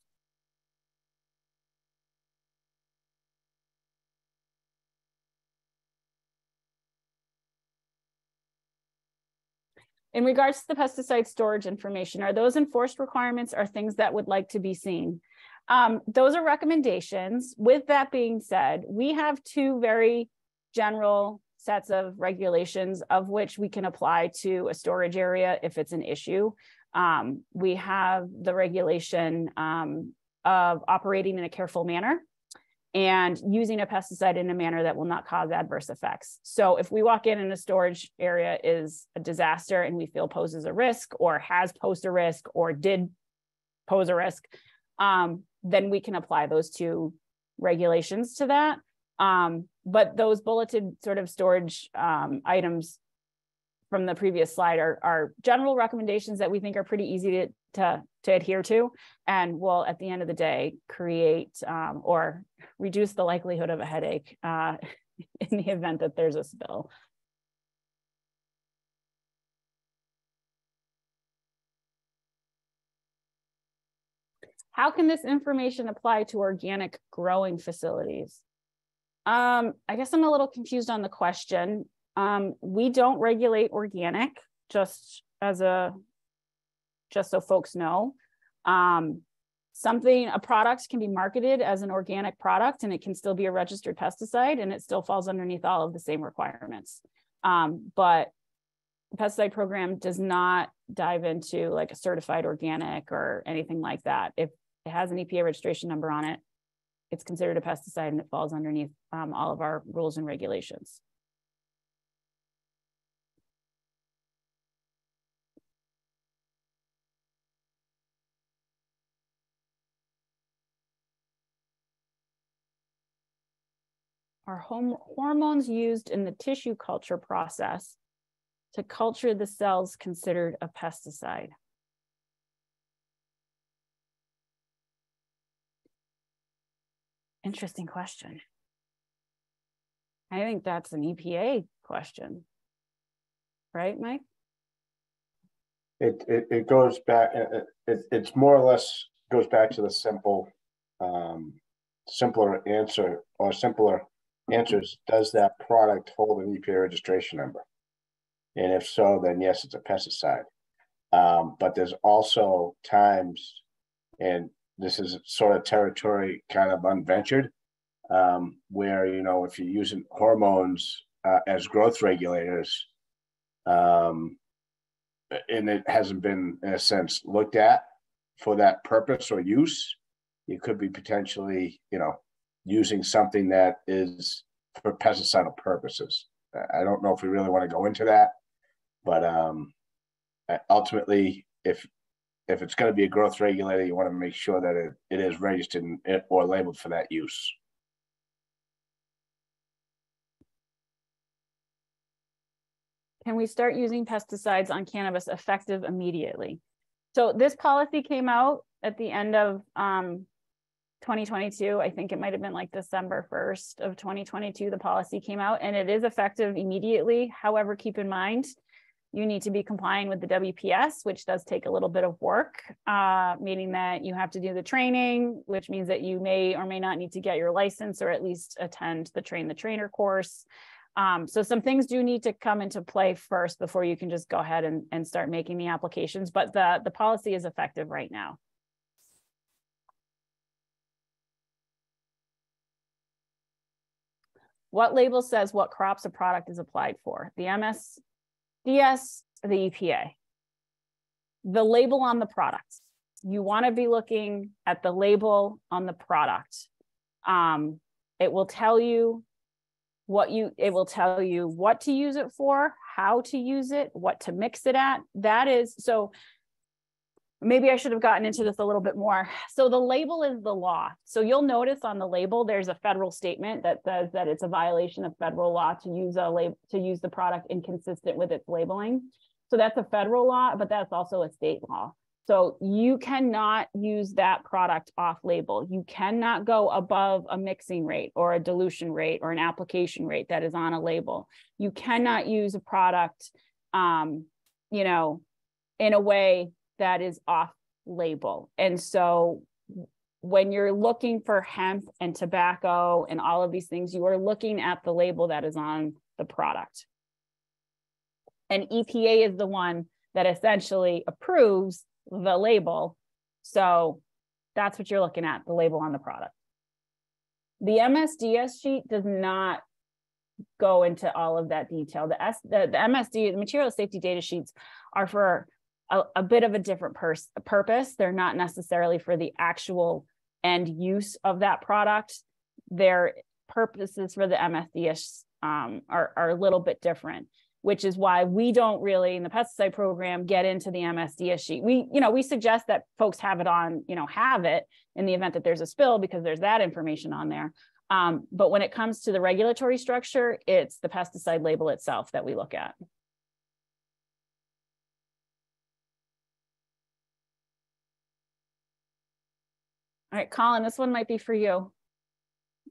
In regards to the pesticide storage information, are those enforced requirements or things that would like to be seen? Um, those are recommendations. With that being said, we have two very general sets of regulations of which we can apply to a storage area if it's an issue. Um, we have the regulation um, of operating in a careful manner and using a pesticide in a manner that will not cause adverse effects. So if we walk in and the storage area is a disaster and we feel poses a risk or has posed a risk or did pose a risk, um, then we can apply those two regulations to that. Um, but those bulleted sort of storage um, items from the previous slide are, are general recommendations that we think are pretty easy to, to, to adhere to and will at the end of the day create um, or reduce the likelihood of a headache uh, in the event that there's a spill. How can this information apply to organic growing facilities? Um, I guess I'm a little confused on the question. Um, we don't regulate organic, just as a, just so folks know. Um, something, a product can be marketed as an organic product and it can still be a registered pesticide and it still falls underneath all of the same requirements. Um, but the pesticide program does not dive into like a certified organic or anything like that. If it has an EPA registration number on it, it's considered a pesticide and it falls underneath um, all of our rules and regulations. Are hormones used in the tissue culture process to culture the cells considered a pesticide? Interesting question. I think that's an EPA question, right, Mike? It, it, it goes back, it, it, it's more or less goes back to the simple, um, simpler answer or simpler Answer is, does that product hold an EPA registration number? And if so, then yes, it's a pesticide. Um, but there's also times, and this is sort of territory kind of unventured, um, where, you know, if you're using hormones uh, as growth regulators, um, and it hasn't been, in a sense, looked at for that purpose or use, you could be potentially, you know, using something that is for pesticidal purposes. I don't know if we really want to go into that, but um, ultimately, if if it's going to be a growth regulator, you want to make sure that it, it is registered or labeled for that use. Can we start using pesticides on cannabis effective immediately? So this policy came out at the end of um, 2022. I think it might have been like December 1st of 2022, the policy came out and it is effective immediately. However, keep in mind, you need to be complying with the WPS, which does take a little bit of work, uh, meaning that you have to do the training, which means that you may or may not need to get your license or at least attend the train the trainer course. Um, so some things do need to come into play first before you can just go ahead and, and start making the applications, but the, the policy is effective right now. What label says what crops a product is applied for? The MSDS, the EPA. The label on the product. You want to be looking at the label on the product. Um, it will tell you what you, it will tell you what to use it for, how to use it, what to mix it at. That is, so maybe I should have gotten into this a little bit more. So the label is the law. So you'll notice on the label, there's a federal statement that says that it's a violation of federal law to use a label to use the product inconsistent with its labeling. So that's a federal law, but that's also a state law. So you cannot use that product off label. You cannot go above a mixing rate or a dilution rate or an application rate that is on a label. You cannot use a product, um, you know, in a way that is off label. And so when you're looking for hemp and tobacco and all of these things, you are looking at the label that is on the product. And EPA is the one that essentially approves the label. So that's what you're looking at, the label on the product. The MSDS sheet does not go into all of that detail. The, S, the, the MSD, the material safety data sheets are for a, a bit of a different pers- purpose. They're not necessarily for the actual end use of that product. Their purposes for the MSDS um, are, are a little bit different, which is why we don't really in the pesticide program get into the MSDS sheet. We, you know, we suggest that folks have it on, you know, have it in the event that there's a spill because there's that information on there. Um, but when it comes to the regulatory structure, it's the pesticide label itself that we look at. All right, Colin, this one might be for you.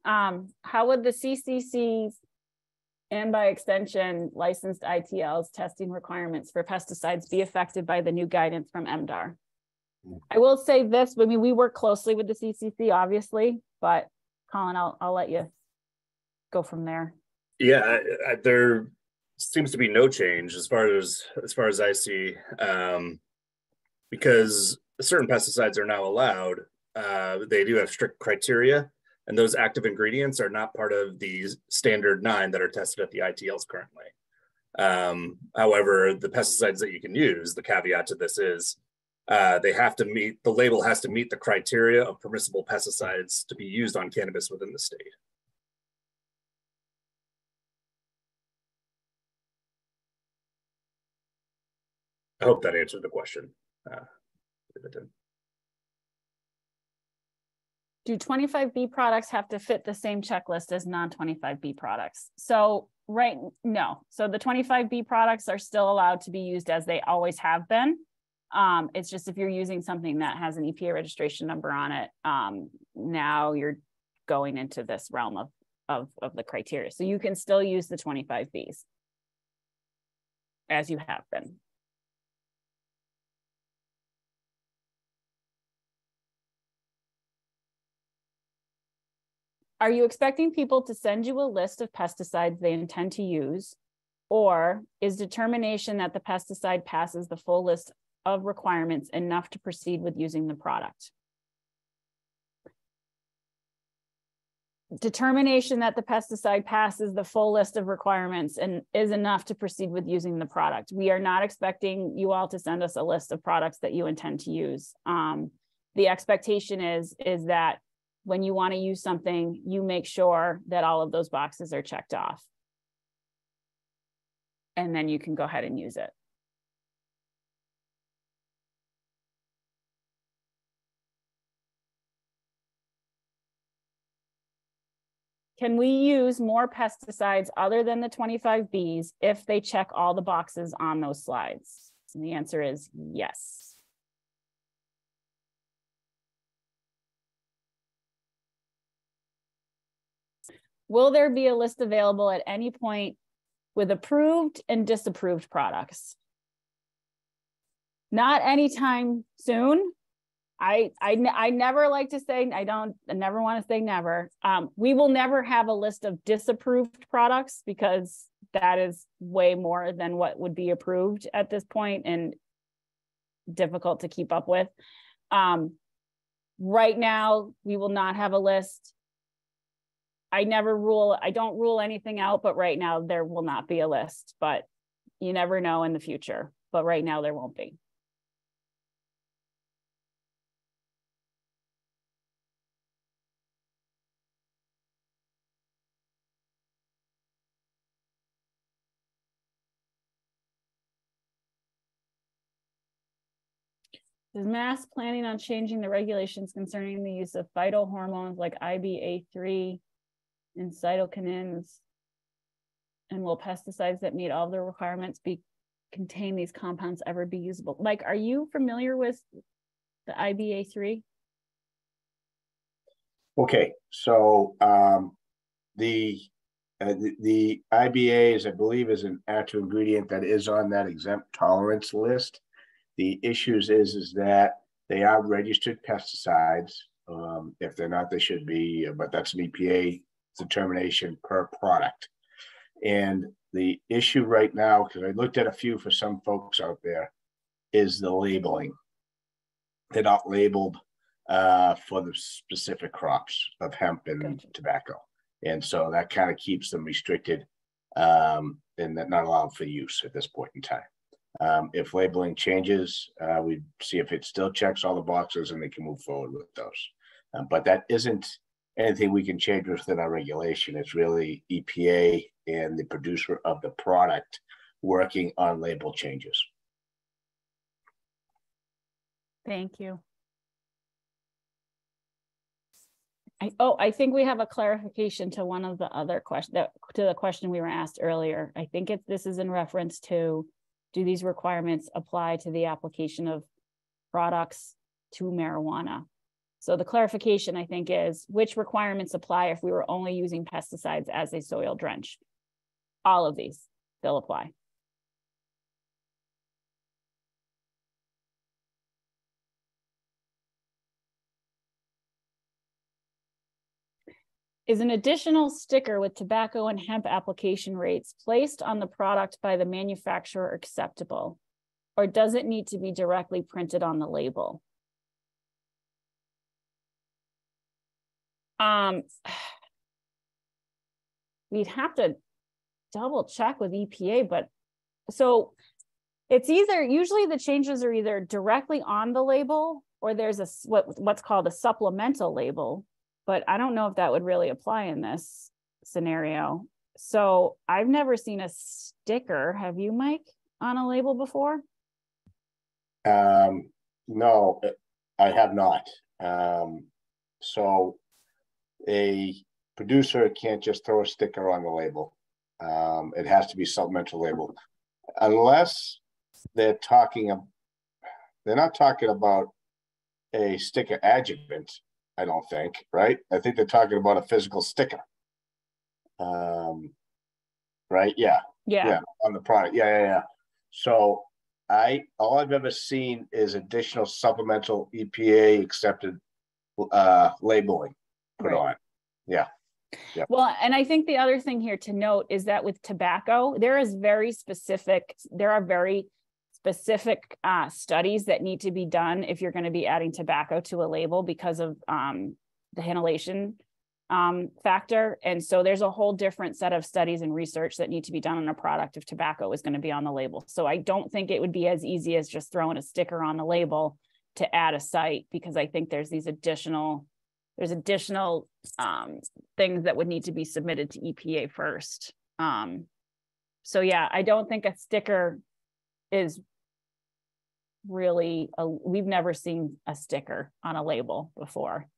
Um, how would the CCCs and by extension licensed ITLs testing requirements for pesticides be affected by the new guidance from MDAR? I will say this, I mean, we work closely with the CCC, obviously, but Colin, I'll, I'll let you go from there. Yeah, I, I, there seems to be no change as far as as far as I see, um, because certain pesticides are now allowed uh, they do have strict criteria, and those active ingredients are not part of the standard nine that are tested at the ITLs currently. Um, however, the pesticides that you can use, the caveat to this is uh, they have to meet, the label has to meet the criteria of permissible pesticides to be used on cannabis within the state. I hope that answered the question. Uh, do 25B products have to fit the same checklist as non-25B products? So right, no. So the 25B products are still allowed to be used as they always have been. Um, it's just if you're using something that has an EPA registration number on it, um, now you're going into this realm of, of, of the criteria. So you can still use the 25Bs as you have been. Are you expecting people to send you a list of pesticides they intend to use? Or is determination that the pesticide passes the full list of requirements enough to proceed with using the product? Determination that the pesticide passes the full list of requirements and is enough to proceed with using the product. We are not expecting you all to send us a list of products that you intend to use. Um, the expectation is, is that when you want to use something, you make sure that all of those boxes are checked off. And then you can go ahead and use it. Can we use more pesticides other than the 25Bs if they check all the boxes on those slides? And the answer is yes. Will there be a list available at any point with approved and disapproved products? Not anytime soon. I, I, I never like to say, I don't, I never want to say never. Um, we will never have a list of disapproved products because that is way more than what would be approved at this point and difficult to keep up with. Um, right now, we will not have a list. I never rule, I don't rule anything out, but right now there will not be a list, but you never know in the future. But right now there won't be. Is Mass planning on changing the regulations concerning the use of phytohormones like IBA3 and cytokinins? And will pesticides that meet all the requirements be contain these compounds ever be usable? Mike, are you familiar with the IBA3? Okay, so um, the, uh, the the IBA is, I believe, is an active ingredient that is on that exempt tolerance list. The issues is is that they are registered pesticides. Um, if they're not, they should be, but that's an EPA determination per product. And the issue right now, because I looked at a few for some folks out there, is the labeling. They're not labeled uh, for the specific crops of hemp and gotcha. tobacco. And so that kind of keeps them restricted um, and not allowed for use at this point in time. Um, if labeling changes, uh, we see if it still checks all the boxes and they can move forward with those. Um, but that isn't anything we can change within our regulation. It's really EPA and the producer of the product working on label changes. Thank you. I, oh, I think we have a clarification to one of the other questions to the question we were asked earlier. I think it, this is in reference to do these requirements apply to the application of products to marijuana? So the clarification, I think, is which requirements apply if we were only using pesticides as a soil drench? All of these, they'll apply. is an additional sticker with tobacco and hemp application rates placed on the product by the manufacturer acceptable? Or does it need to be directly printed on the label? Um, we'd have to double check with EPA, but so it's either usually the changes are either directly on the label or there's a what what's called a supplemental label but I don't know if that would really apply in this scenario. So I've never seen a sticker. Have you, Mike, on a label before? Um, no, I have not. Um, so a producer can't just throw a sticker on the label. Um, it has to be supplemental label, unless they're talking. They're not talking about a sticker adjuvant. I don't think, right? I think they're talking about a physical sticker. Um, right? Yeah. Yeah. Yeah. On the product. Yeah. Yeah. Yeah. So I, all I've ever seen is additional supplemental EPA accepted uh, labeling put right. on. Yeah. Well, and I think the other thing here to note is that with tobacco, there is very specific, there are very specific uh, studies that need to be done if you're going to be adding tobacco to a label because of um, the inhalation um, factor. And so there's a whole different set of studies and research that need to be done on a product if tobacco is going to be on the label. So I don't think it would be as easy as just throwing a sticker on the label to add a site because I think there's these additional there's additional um, things that would need to be submitted to EPA first. Um, so yeah, I don't think a sticker is really a, we've never seen a sticker on a label before.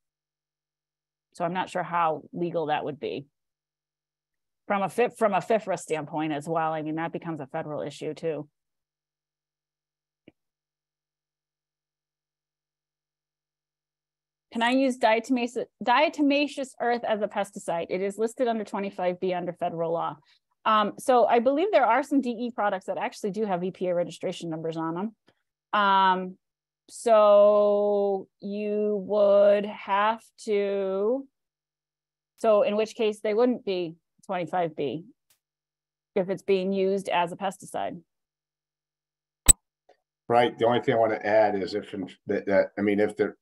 So I'm not sure how legal that would be. From a from a FIFRA standpoint as well, I mean that becomes a federal issue too. Can I use diatomaceous, diatomaceous earth as a pesticide? It is listed under 25B under federal law. Um, so I believe there are some DE products that actually do have EPA registration numbers on them. Um, so you would have to, so in which case they wouldn't be 25B if it's being used as a pesticide. Right. The only thing I want to add is if that, that I mean, if they're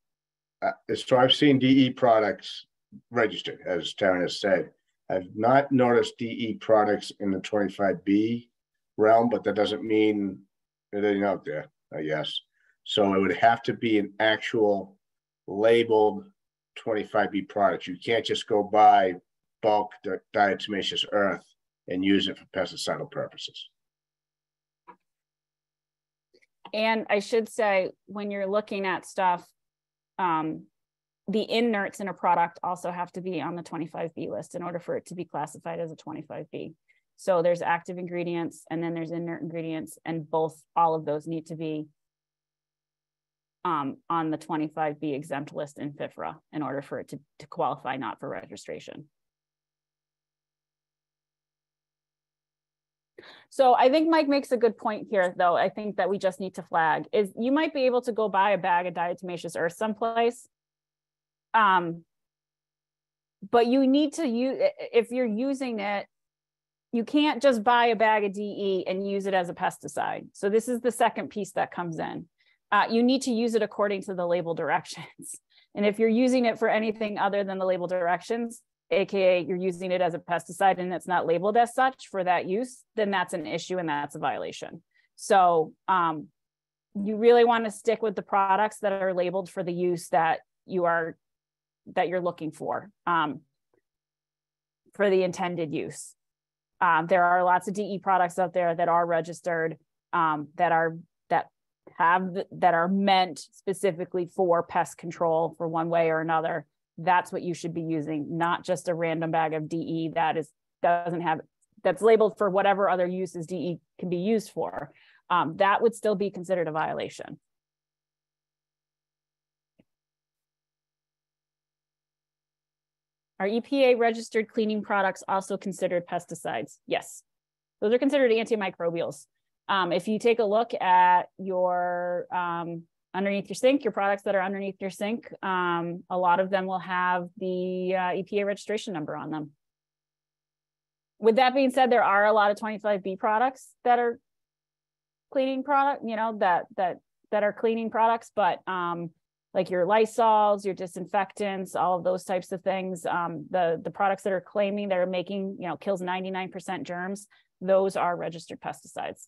uh, so I've seen DE products registered, as Taryn has said. I've not noticed DE products in the 25B realm, but that doesn't mean it ain't out there, I guess. So it would have to be an actual labeled 25B product. You can't just go buy bulk diatomaceous earth and use it for pesticidal purposes. And I should say, when you're looking at stuff, um, the inerts in a product also have to be on the 25B list in order for it to be classified as a 25B. So there's active ingredients and then there's inert ingredients and both, all of those need to be um, on the 25B exempt list in FIFRA in order for it to, to qualify not for registration. So I think Mike makes a good point here, though. I think that we just need to flag is you might be able to go buy a bag of diatomaceous earth someplace. Um, but you need to use if you're using it, you can't just buy a bag of DE and use it as a pesticide. So this is the second piece that comes in. Uh, you need to use it according to the label directions. And if you're using it for anything other than the label directions, aka you're using it as a pesticide and it's not labeled as such for that use, then that's an issue and that's a violation. So um, you really want to stick with the products that are labeled for the use that you are that you're looking for um, for the intended use. Um, there are lots of DE products out there that are registered um, that are that have that are meant specifically for pest control for one way or another that's what you should be using, not just a random bag of DE that is doesn't have that's labeled for whatever other uses DE can be used for. Um, that would still be considered a violation. Are EPA registered cleaning products also considered pesticides? Yes, those are considered antimicrobials. Um, if you take a look at your um, underneath your sink, your products that are underneath your sink, um, a lot of them will have the uh, EPA registration number on them. With that being said, there are a lot of 25B products that are cleaning product, you know, that that that are cleaning products, but um, like your Lysols, your disinfectants, all of those types of things, um, the the products that are claiming they're making, you know, kills 99% germs, those are registered pesticides.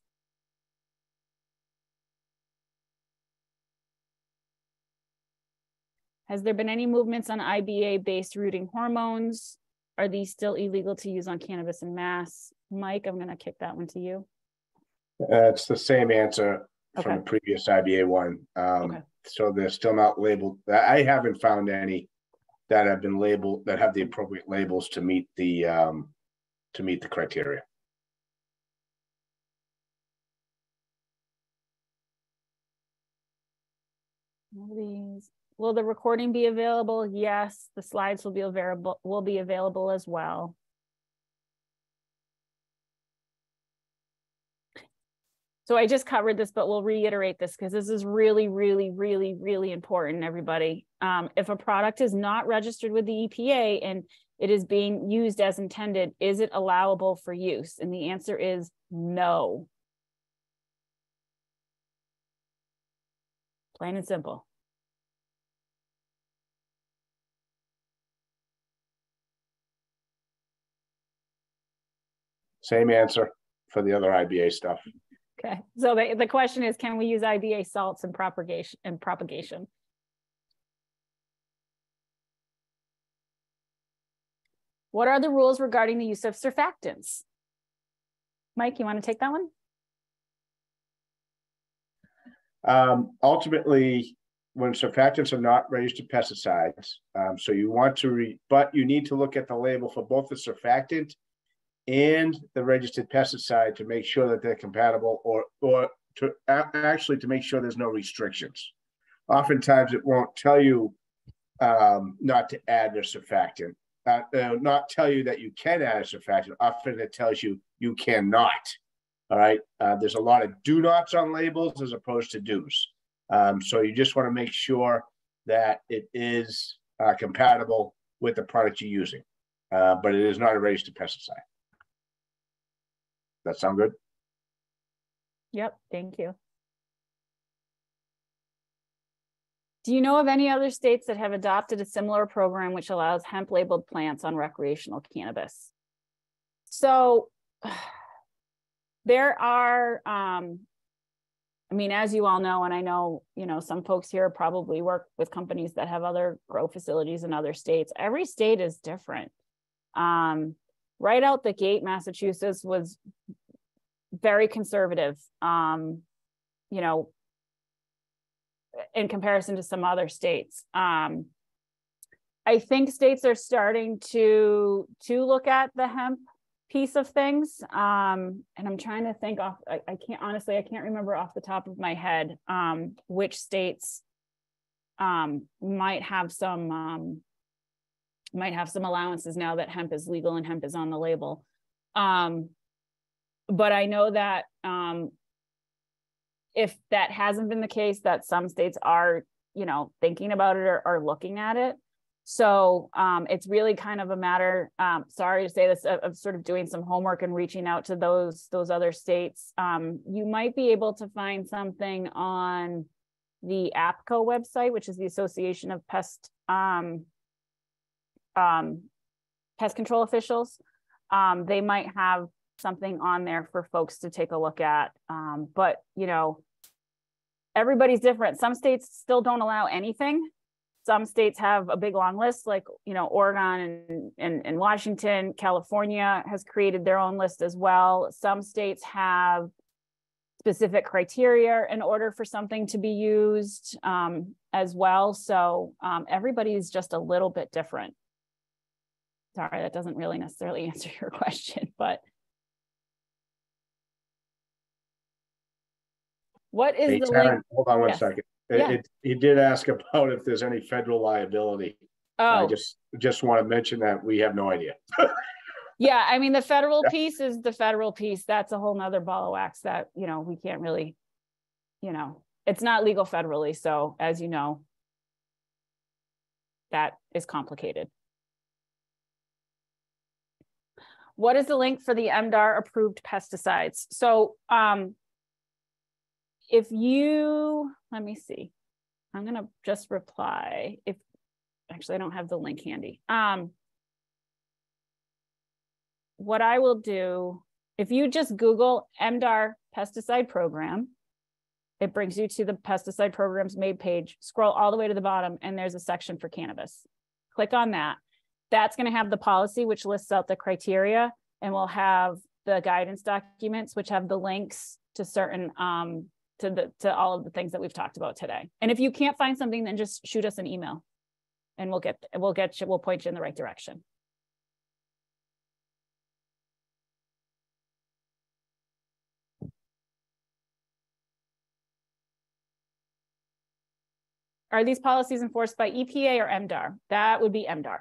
Has there been any movements on IBA-based rooting hormones? Are these still illegal to use on cannabis in mass? Mike, I'm going to kick that one to you. Uh, it's the same answer from the previous IBA one. Um, okay. So they're still not labeled. I haven't found any that have been labeled that have the appropriate labels to meet the um, to meet the criteria. these Will the recording be available? Yes, the slides will be available will be available as well. So I just covered this, but we'll reiterate this because this is really, really, really, really important, everybody. Um, if a product is not registered with the EPA and it is being used as intended, is it allowable for use? And the answer is no. Plain and simple. Same answer for the other IBA stuff. Okay, so the, the question is, can we use IBA salts in propagation and propagation? What are the rules regarding the use of surfactants? Mike, you want to take that one? Um, ultimately, when surfactants are not registered pesticides, um, so you want to re, but you need to look at the label for both the surfactant and the registered pesticide to make sure that they're compatible or or to actually to make sure there's no restrictions. Oftentimes, it won't tell you um, not to add a surfactant uh, uh, not tell you that you can add a surfactant. Often it tells you you cannot. All right. Uh, there's a lot of do nots on labels as opposed to do's. Um, so you just want to make sure that it is uh, compatible with the product you're using, uh, but it is not a registered pesticide. That sound good? Yep. Thank you. Do you know of any other states that have adopted a similar program which allows hemp labeled plants on recreational cannabis? So there are, um, I mean, as you all know, and I know, you know, some folks here probably work with companies that have other grow facilities in other states. Every state is different. Um, right out the gate, Massachusetts was very conservative. Um, you know, in comparison to some other states. Um, I think states are starting to to look at the hemp piece of things. Um, and I'm trying to think off, I, I, can't honestly, I can't remember off the top of my head um, which states um, might have some um, might have some allowances now that hemp is legal and hemp is on the label. Um, but I know that um, if that hasn't been the case, that some states are, you know, thinking about it or, or looking at it. So um, it's really kind of a matter. Um, sorry to say this, of, of, sort of doing some homework and reaching out to those those other states. Um, you might be able to find something on the APCO website, which is the Association of Pest um, um, Pest Control Officials. Um, they might have something on there for folks to take a look at. Um, but you know, everybody's different. Some states still don't allow anything. Some states have a big long list, like you know, Oregon and, and, and Washington, California has created their own list as well. Some states have specific criteria in order for something to be used um, as well. So um, everybody's just a little bit different. Sorry, that doesn't really necessarily answer your question, but What is Hey, the Taryn, link? Hold on one Yes. second. Yeah. It, it- he did ask about if there's any federal liability. I Oh, just, just want to mention that we have no idea. yeah, I mean, the federal Yeah. piece is the federal piece. That's a whole nother ball of wax that, you know, we can't really, you know, it's not legal federally. So as you know, that is complicated. What is the link for the MDAR approved pesticides? So um, if you, let me see, I'm gonna just reply if, actually I don't have the link handy. Um, what I will do, if you just Google MDAR pesticide program, it brings you to the pesticide programs made page, scroll all the way to the bottom and there's a section for cannabis. Click on that. That's gonna have the policy which lists out the criteria and we'll have the guidance documents, which have the links to certain um, to the to all of the things that we've talked about today. And if you can't find something, then just shoot us an email and we'll get we'll get you, we'll point you in the right direction. Are these policies enforced by EPA or MDAR? That would be MDAR.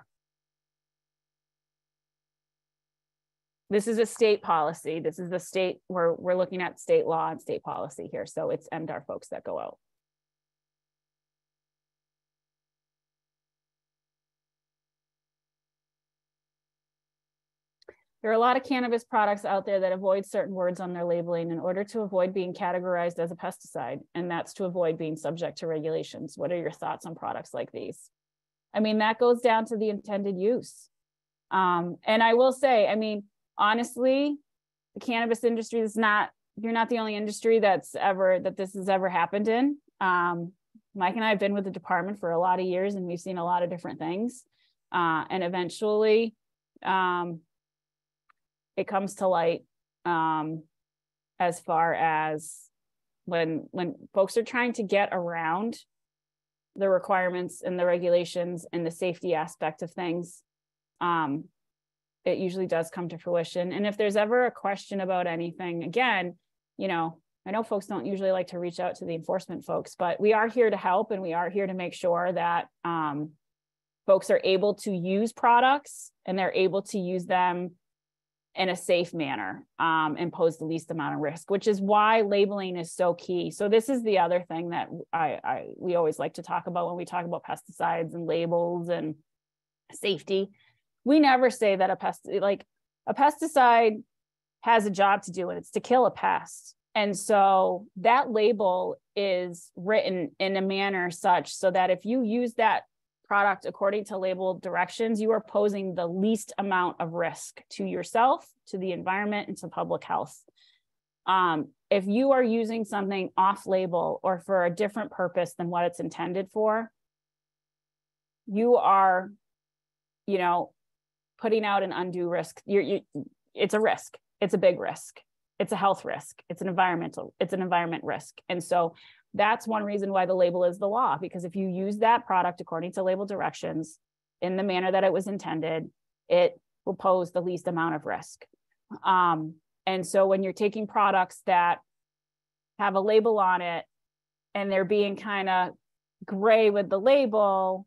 This is a state policy. This is the state where we're looking at state law and state policy here. So it's MDAR folks that go out. There are a lot of cannabis products out there that avoid certain words on their labeling in order to avoid being categorized as a pesticide, and that's to avoid being subject to regulations. What are your thoughts on products like these? I mean, that goes down to the intended use. Um, and I will say, I mean, honestly, the cannabis industry is not, you're not the only industry that's ever, that this has ever happened in. Um, Mike and I have been with the department for a lot of years and we've seen a lot of different things. Uh, and eventually, um, it comes to light um, as far as when when folks are trying to get around the requirements and the regulations and the safety aspect of things um, it usually does come to fruition and if there's ever a question about anything again you know i know folks don't usually like to reach out to the enforcement folks but we are here to help and we are here to make sure that um, folks are able to use products and they're able to use them in a safe manner um, and pose the least amount of risk, which is why labeling is so key. So this is the other thing that I, I we always like to talk about when we talk about pesticides and labels and safety. We never say that a pest like a pesticide has a job to do and it's to kill a pest. And so that label is written in a manner such so that if you use that product according to label directions, you are posing the least amount of risk to yourself, to the environment, and to public health. Um, if you are using something off label or for a different purpose than what it's intended for, you are, you know, putting out an undue risk. You're, you, it's a risk. It's a big risk. It's a health risk. It's an environmental. It's an environment risk. And so that's one reason why the label is the law, because if you use that product according to label directions in the manner that it was intended, it will pose the least amount of risk. Um, and so when you're taking products that have a label on it and they're being kind of gray with the label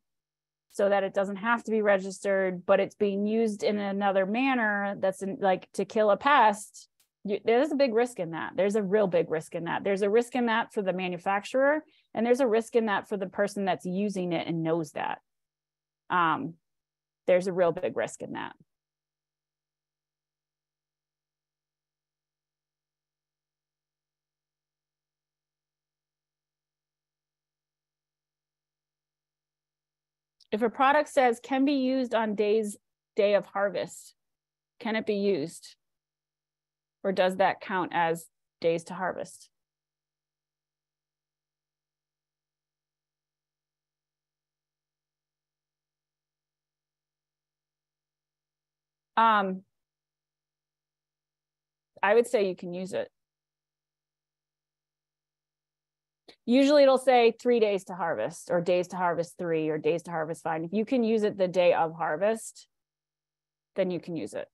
so that it doesn't have to be registered, but it's being used in another manner that's in, like to kill a pest, you, there's a big risk in that. There's a real big risk in that. There's a risk in that for the manufacturer, and there's a risk in that for the person that's using it and knows that. Um, there's a real big risk in that. If a product says can be used on days day of harvest, can it be used? Or does that count as days to harvest? Um, I would say you can use it. Usually it'll say three days to harvest or days to harvest three or days to harvest five. If you can use it the day of harvest, then you can use it.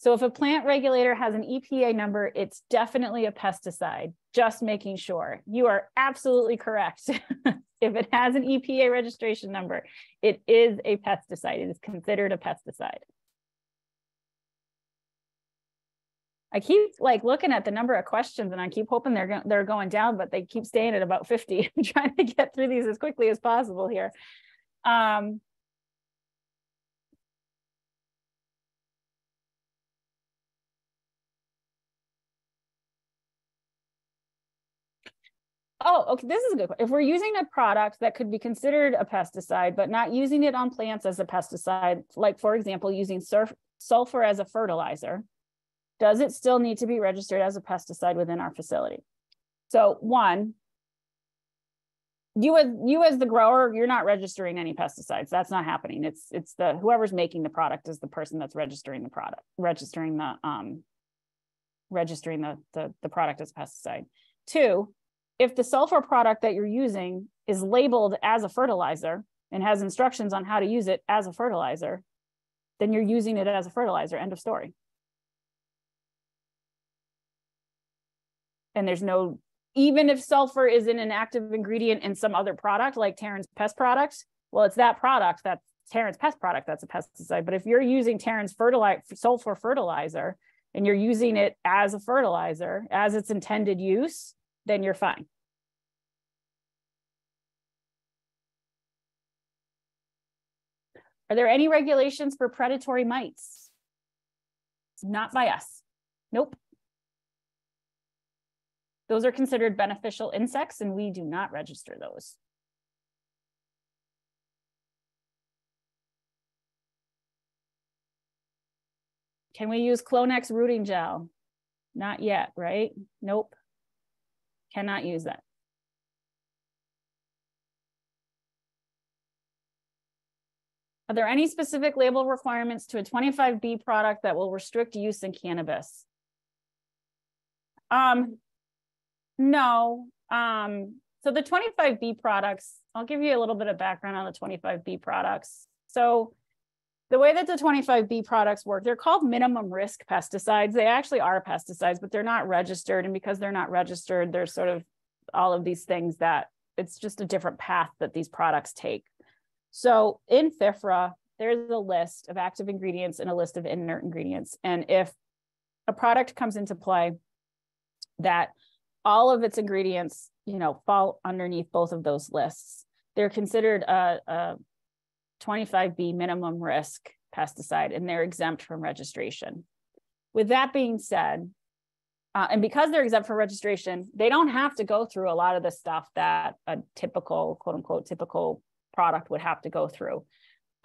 So if a plant regulator has an EPA number, it's definitely a pesticide, just making sure. You are absolutely correct. if it has an EPA registration number, it is a pesticide. It is considered a pesticide. I keep like looking at the number of questions and I keep hoping they're go they're going down, but they keep staying at about 50. I'm trying to get through these as quickly as possible here. Um, Oh, okay. This is a good question. If we're using a product that could be considered a pesticide, but not using it on plants as a pesticide, like for example, using sulfur as a fertilizer, does it still need to be registered as a pesticide within our facility? So one, you as you as the grower, you're not registering any pesticides. That's not happening. It's it's the whoever's making the product is the person that's registering the product, registering the um registering the the, the product as pesticide. Two, if the sulfur product that you're using is labeled as a fertilizer and has instructions on how to use it as a fertilizer, then you're using it as a fertilizer. End of story. And there's no, even if sulfur is in an active ingredient in some other product like Taryn's pest product, well, it's that product that's Taryn's pest product that's a pesticide. But if you're using Taryn's fertilizer, sulfur fertilizer, and you're using it as a fertilizer, as its intended use, then you're fine. Are there any regulations for predatory mites? Not by us. Nope. Those are considered beneficial insects and we do not register those. Can we use Clonex rooting gel? Not yet, right? Nope. Cannot use that. Are there any specific label requirements to a 25B product that will restrict use in cannabis? Um, no. Um, so the 25B products, I'll give you a little bit of background on the 25B products. So the way that the 25B products work, they're called minimum risk pesticides. They actually are pesticides, but they're not registered. And because they're not registered, there's sort of all of these things that it's just a different path that these products take. So in FIFRA, there's a list of active ingredients and a list of inert ingredients. And if a product comes into play that all of its ingredients, you know, fall underneath both of those lists, they're considered a, a 25B minimum risk pesticide and they're exempt from registration. With that being said, uh, and because they're exempt from registration, they don't have to go through a lot of the stuff that a typical, quote unquote, typical product would have to go through.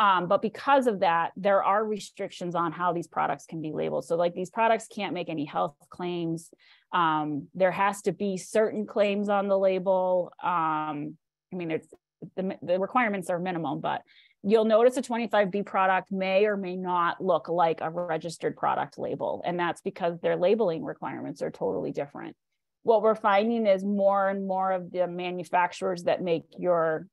Um, but because of that, there are restrictions on how these products can be labeled. So, like these products can't make any health claims. Um, there has to be certain claims on the label. Um, I mean, it's the, the requirements are minimum, but you'll notice a 25B product may or may not look like a registered product label. And that's because their labeling requirements are totally different. What we're finding is more and more of the manufacturers that make your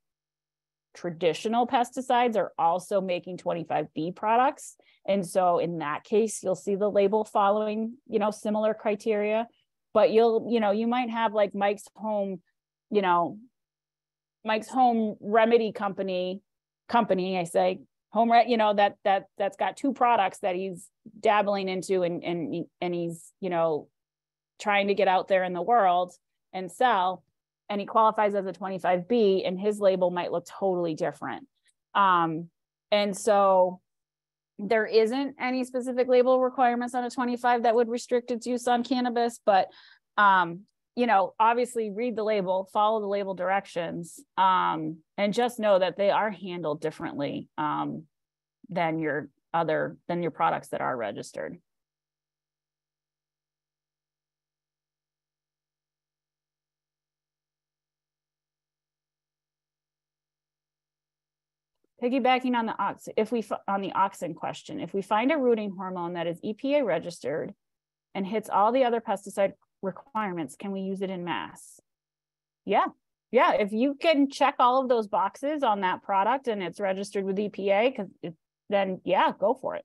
traditional pesticides are also making 25B products. And so in that case, you'll see the label following, you know, similar criteria, but you'll, you know, you might have like Mike's home, you know, Mike's home remedy company, company, I say home, you know, that, that, that's got two products that he's dabbling into and, and, and he's, you know, trying to get out there in the world and sell and he qualifies as a 25B and his label might look totally different. Um, and so there isn't any specific label requirements on a 25 that would restrict its use on cannabis, but um, you know, obviously read the label, follow the label directions, um, and just know that they are handled differently um, than your other than your products that are registered. Piggybacking on the ox, if we on the auxin question, if we find a rooting hormone that is EPA registered and hits all the other pesticide requirements, can we use it in mass? Yeah, yeah. If you can check all of those boxes on that product and it's registered with EPA, because then yeah, go for it.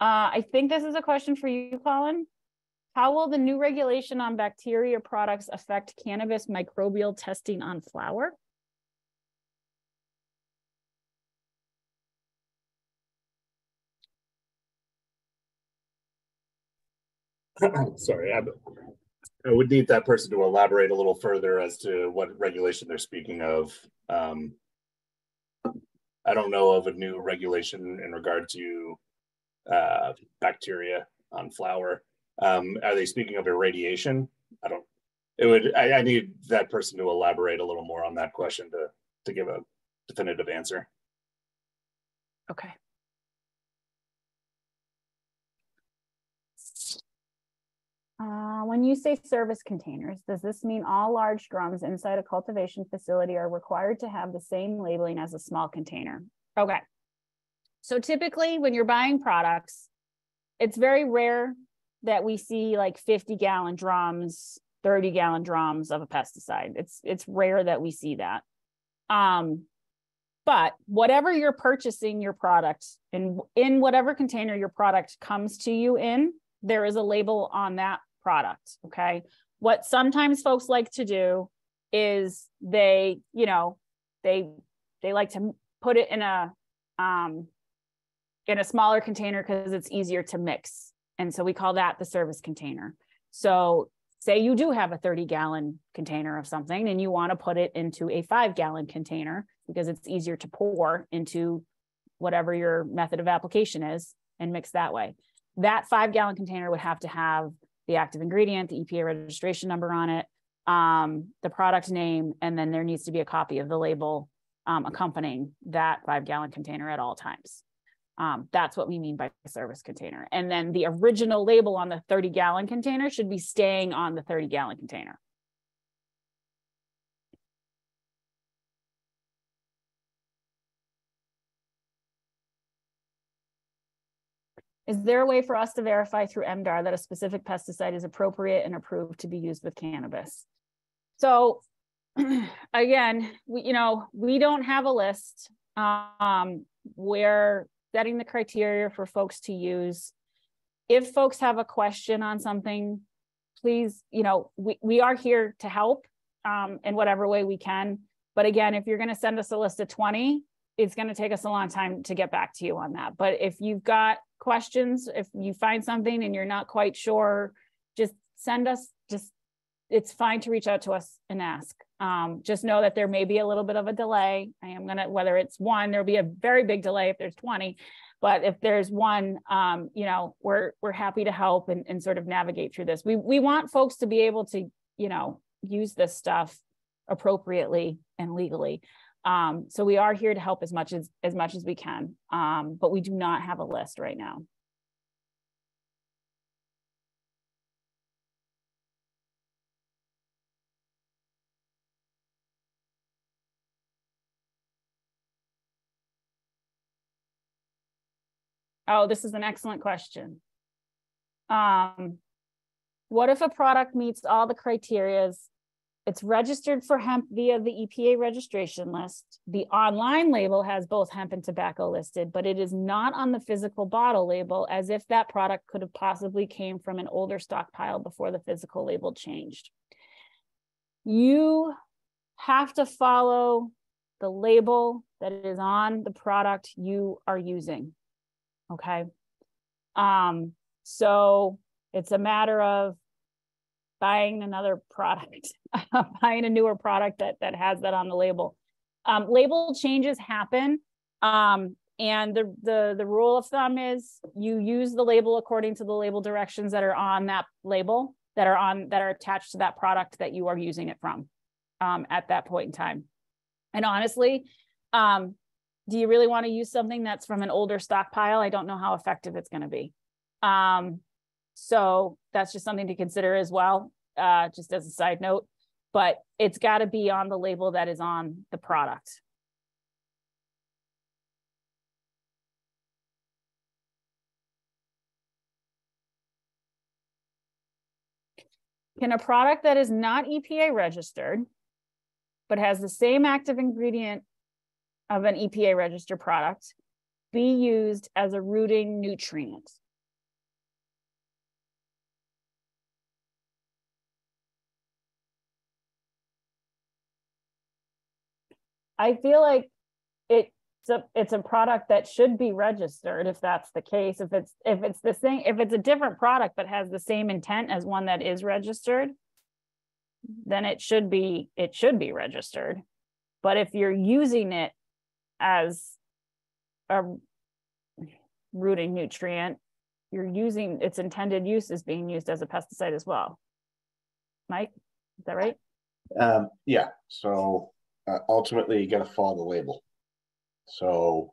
Uh, I think this is a question for you, Colin. How will the new regulation on bacteria products affect cannabis microbial testing on flower? Sorry, I, I, would need that person to elaborate a little further as to what regulation they're speaking of. Um, I don't know of a new regulation in regard to uh, bacteria on flower. Um, are they speaking of irradiation? I don't. It would. I, I need that person to elaborate a little more on that question to to give a definitive answer. Okay. Uh, when you say service containers, does this mean all large drums inside a cultivation facility are required to have the same labeling as a small container? Okay. So typically when you're buying products, it's very rare that we see like 50 gallon drums 30 gallon drums of a pesticide. It's it's rare that we see that. Um but whatever you're purchasing your product in in whatever container your product comes to you in there is a label on that product okay? What sometimes folks like to do is they you know they they like to put it in a um in a smaller container because it's easier to mix and so we call that the service container. So say you do have a 30 gallon container of something and you want to put it into a five gallon container because it's easier to pour into whatever your method of application is and mix that way. That five gallon container would have to have the active ingredient, the EPA registration number on it, um, the product name, and then there needs to be a copy of the label um, accompanying that five gallon container at all times. Um, that's what we mean by service container. And then the original label on the 30 gallon container should be staying on the 30 gallon container. Is there a way for us to verify through MDAR that a specific pesticide is appropriate and approved to be used with cannabis? So again, we, you know, we don't have a list. Um, we're setting the criteria for folks to use. If folks have a question on something, please, you know, we, we are here to help um, in whatever way we can. But again, if you're going to send us a list of 20, it's going to take us a long time to get back to you on that. But if you've got questions, if you find something and you're not quite sure, just send us, it's fine to reach out to us and ask. Um, just know that there may be a little bit of a delay. I am gonna, whether it's one, there'll be a very big delay if there's 20, but if there's one, um, you know, we're we're happy to help and, and sort of navigate through this. We we want folks to be able to, you know, use this stuff appropriately and legally. Um, so we are here to help as much as as much as we can, um, but we do not have a list right now. Oh, this is an excellent question. Um, what if a product meets all the criterias? It's registered for hemp via the EPA registration list. The online label has both hemp and tobacco listed, but it is not on the physical bottle label as if that product could have possibly came from an older stockpile before the physical label changed. You have to follow the label that is on the product you are using. Okay. Um, so it's a matter of buying another product, buying a newer product that that has that on the label. Um, label changes happen. Um, and the, the the rule of thumb is you use the label according to the label directions that are on that label that are on that are attached to that product that you are using it from um, at that point in time. And honestly, um, do you really want to use something that's from an older stockpile? I don't know how effective it's going to be. Um, so that's just something to consider as well, uh, just as a side note. But it's got to be on the label that is on the product. Can a product that is not EPA registered, but has the same active ingredient of an EPA registered product be used as a rooting nutrient. I feel like it's a it's a product that should be registered if that's the case. If it's if it's the same if it's a different product but has the same intent as one that is registered, then it should be it should be registered. But if you're using it as a rooting nutrient, you're using its intended use is being used as a pesticide as well. Mike, is that right? Um, yeah, so uh, ultimately you got to follow the label. So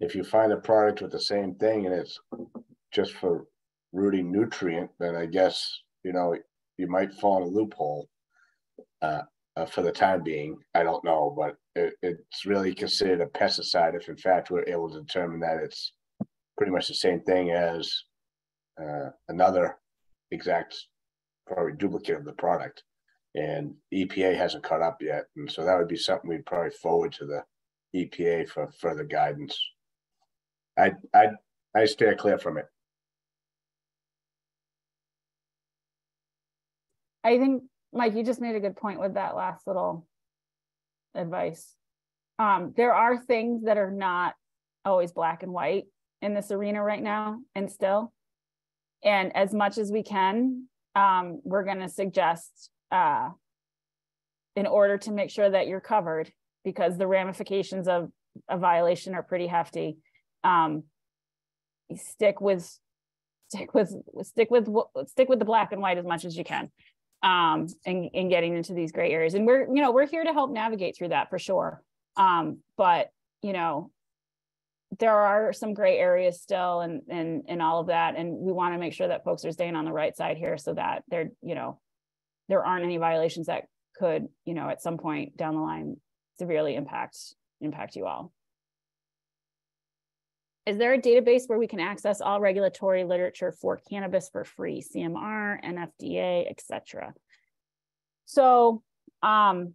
if you find a product with the same thing and it's just for rooting nutrient, then I guess, you know, you might fall in a loophole. Uh, uh, for the time being. I don't know, but it, it's really considered a pesticide if, in fact, we're able to determine that it's pretty much the same thing as uh, another exact, probably duplicate of the product. And EPA hasn't caught up yet, and so that would be something we'd probably forward to the EPA for further guidance. I I I stay clear from it. I think Mike, you just made a good point with that last little advice. Um, there are things that are not always black and white in this arena right now, and still. And as much as we can, um, we're gonna suggest, uh, in order to make sure that you're covered, because the ramifications of a violation are pretty hefty, um, stick with, stick with, stick with, stick with the black and white as much as you can. Um, and, and getting into these gray areas. And we're, you know, we're here to help navigate through that for sure. Um, but, you know, there are some gray areas still and, and, and all of that. And we want to make sure that folks are staying on the right side here so that there, you know, there aren't any violations that could, you know, at some point down the line severely impact, impact you all. Is there a database where we can access all regulatory literature for cannabis for free, CMR, NFDA, et cetera? So, um,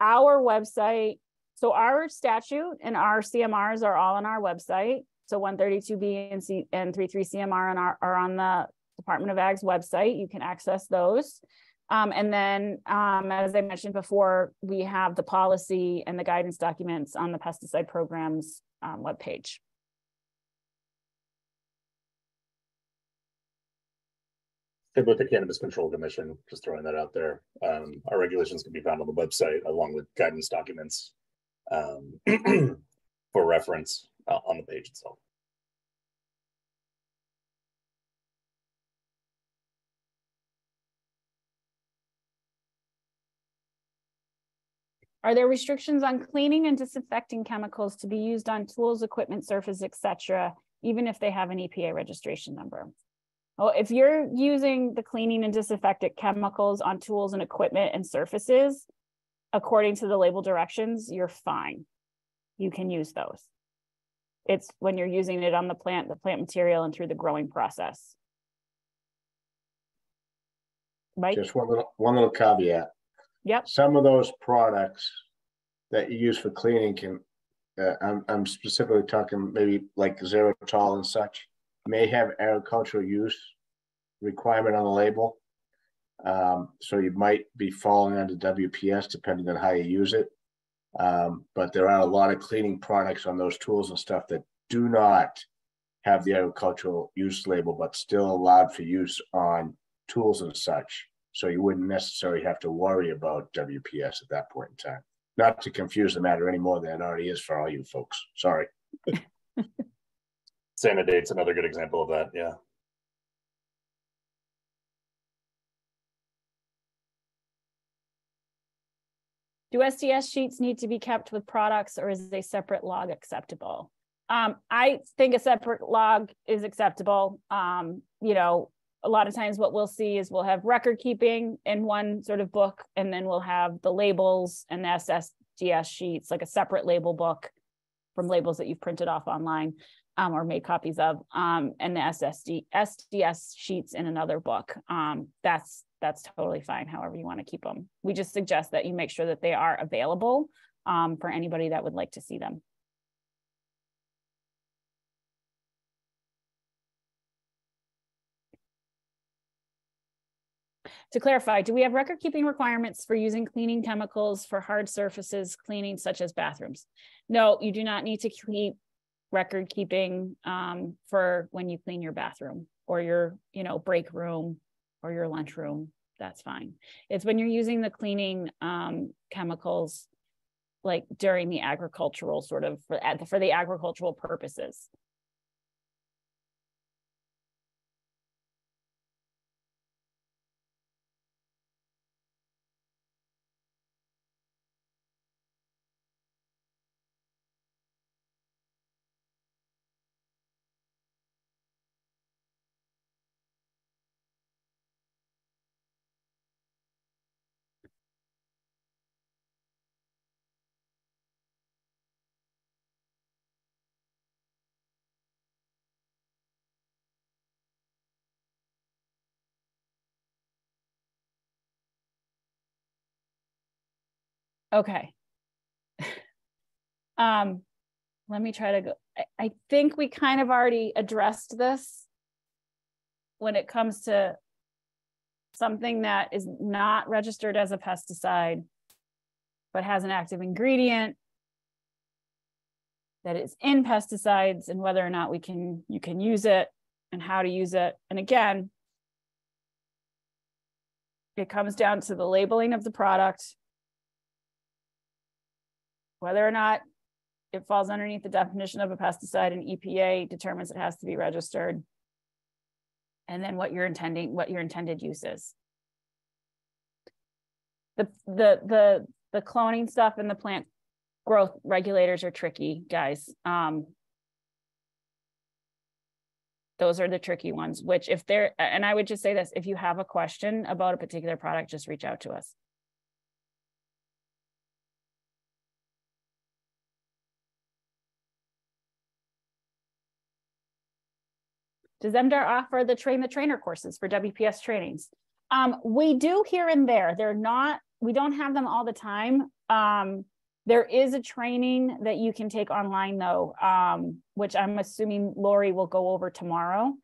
our website, so our statute and our CMRs are all on our website. So 132B and C and 333 CMR are on the Department of Ag's website. You can access those. Um, and then, um, as I mentioned before, we have the policy and the guidance documents on the pesticide programs um, webpage. Same with the Cannabis Control Commission, just throwing that out there. Um, our regulations can be found on the website along with guidance documents. Um, for reference uh, on the page itself. Are there restrictions on cleaning and disinfecting chemicals to be used on tools, equipment, surface, et cetera, even if they have an EPA registration number? Well, if you're using the cleaning and disinfectant chemicals on tools and equipment and surfaces, according to the label directions, you're fine. You can use those. It's when you're using it on the plant, the plant material and through the growing process. Mike, Just one little, one little caveat. Yep. Some of those products that you use for cleaning can, uh, I'm, I'm specifically talking maybe like ZeroTol and such, may have agricultural use requirement on the label. Um, so you might be falling under WPS depending on how you use it. Um, but there are a lot of cleaning products on those tools and stuff that do not have the agricultural use label, but still allowed for use on tools and such. So you wouldn't necessarily have to worry about WPS at that point in time. Not to confuse the matter any more than it already is for all you folks. Sorry. SaniDate's another good example of that. Yeah. do SDS sheets need to be kept with products or is a separate log acceptable? Um, I think a separate log is acceptable. Um, you know, a lot of times what we'll see is we'll have record keeping in one sort of book, and then we'll have the labels and the SSDS sheets, like a separate label book from labels that you've printed off online um, or made copies of, um, and the SSD SDS sheets in another book. Um, that's that's totally fine. However you want to keep them. We just suggest that you make sure that they are available um, for anybody that would like to see them. To clarify, do we have record keeping requirements for using cleaning chemicals for hard surfaces cleaning such as bathrooms? No, you do not need to keep record keeping um, for when you clean your bathroom or your, you know, break room or your lunch room. That's fine. It's when you're using the cleaning um, chemicals like during the agricultural sort of for, for the agricultural purposes. Okay. um, let me try to go. I, I think we kind of already addressed this when it comes to something that is not registered as a pesticide, but has an active ingredient that is in pesticides and whether or not we can you can use it and how to use it. And again, it comes down to the labeling of the product, whether or not it falls underneath the definition of a pesticide and EPA determines it has to be registered. And then what you're intending, what your intended use is. The, the, the, the cloning stuff and the plant growth regulators are tricky, guys. Um, those are the tricky ones, which if they're, and I would just say this, if you have a question about a particular product, just reach out to us. Does MDAR offer the train the trainer courses for WPS trainings? Um, we do here and there. They're not, we don't have them all the time. Um, there is a training that you can take online though, um, which I'm assuming Lori will go over tomorrow.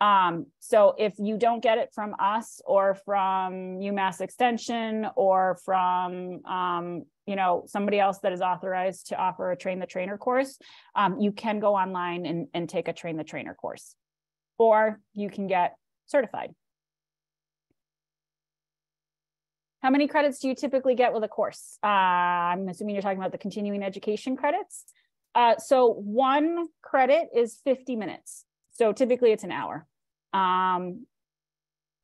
Um, so if you don't get it from us or from UMass Extension or from, um, you know, somebody else that is authorized to offer a train the trainer course, um, you can go online and, and take a train the trainer course, or you can get certified. How many credits do you typically get with a course? Uh, I'm assuming you're talking about the continuing education credits. Uh, so one credit is 50 minutes. So typically it's an hour. Um,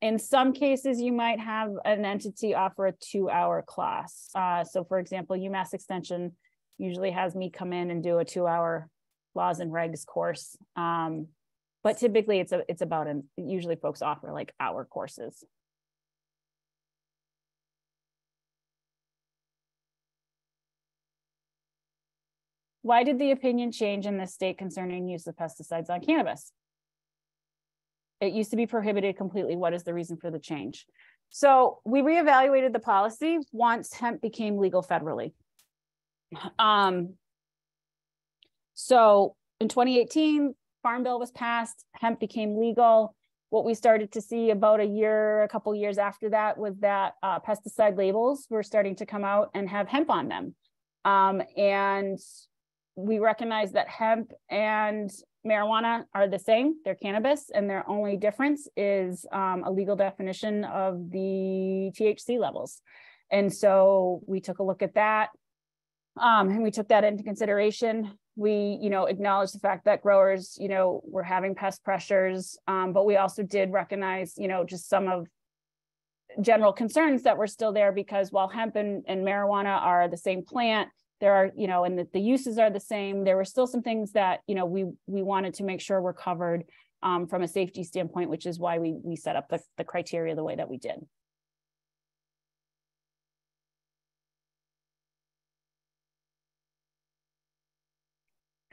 in some cases, you might have an entity offer a two hour class. Uh, so for example, UMass Extension usually has me come in and do a two hour laws and regs course. Um, but typically it's a, it's about an, usually folks offer like hour courses. Why did the opinion change in the state concerning use of pesticides on cannabis? It used to be prohibited completely. What is the reason for the change? So we reevaluated the policy once hemp became legal federally. Um, so in 2018, Farm Bill was passed, hemp became legal. What we started to see about a year, a couple years after that was that uh, pesticide labels were starting to come out and have hemp on them. Um, and we recognize that hemp and marijuana are the same. They're cannabis, and their only difference is um, a legal definition of the THC levels. And so we took a look at that, um, and we took that into consideration. We, you know, acknowledged the fact that growers, you know, were having pest pressures, um, but we also did recognize, you know, just some of general concerns that were still there because while hemp and, and marijuana are the same plant, there are you know and the, the uses are the same there were still some things that you know we we wanted to make sure were covered um, from a safety standpoint which is why we we set up the, the criteria the way that we did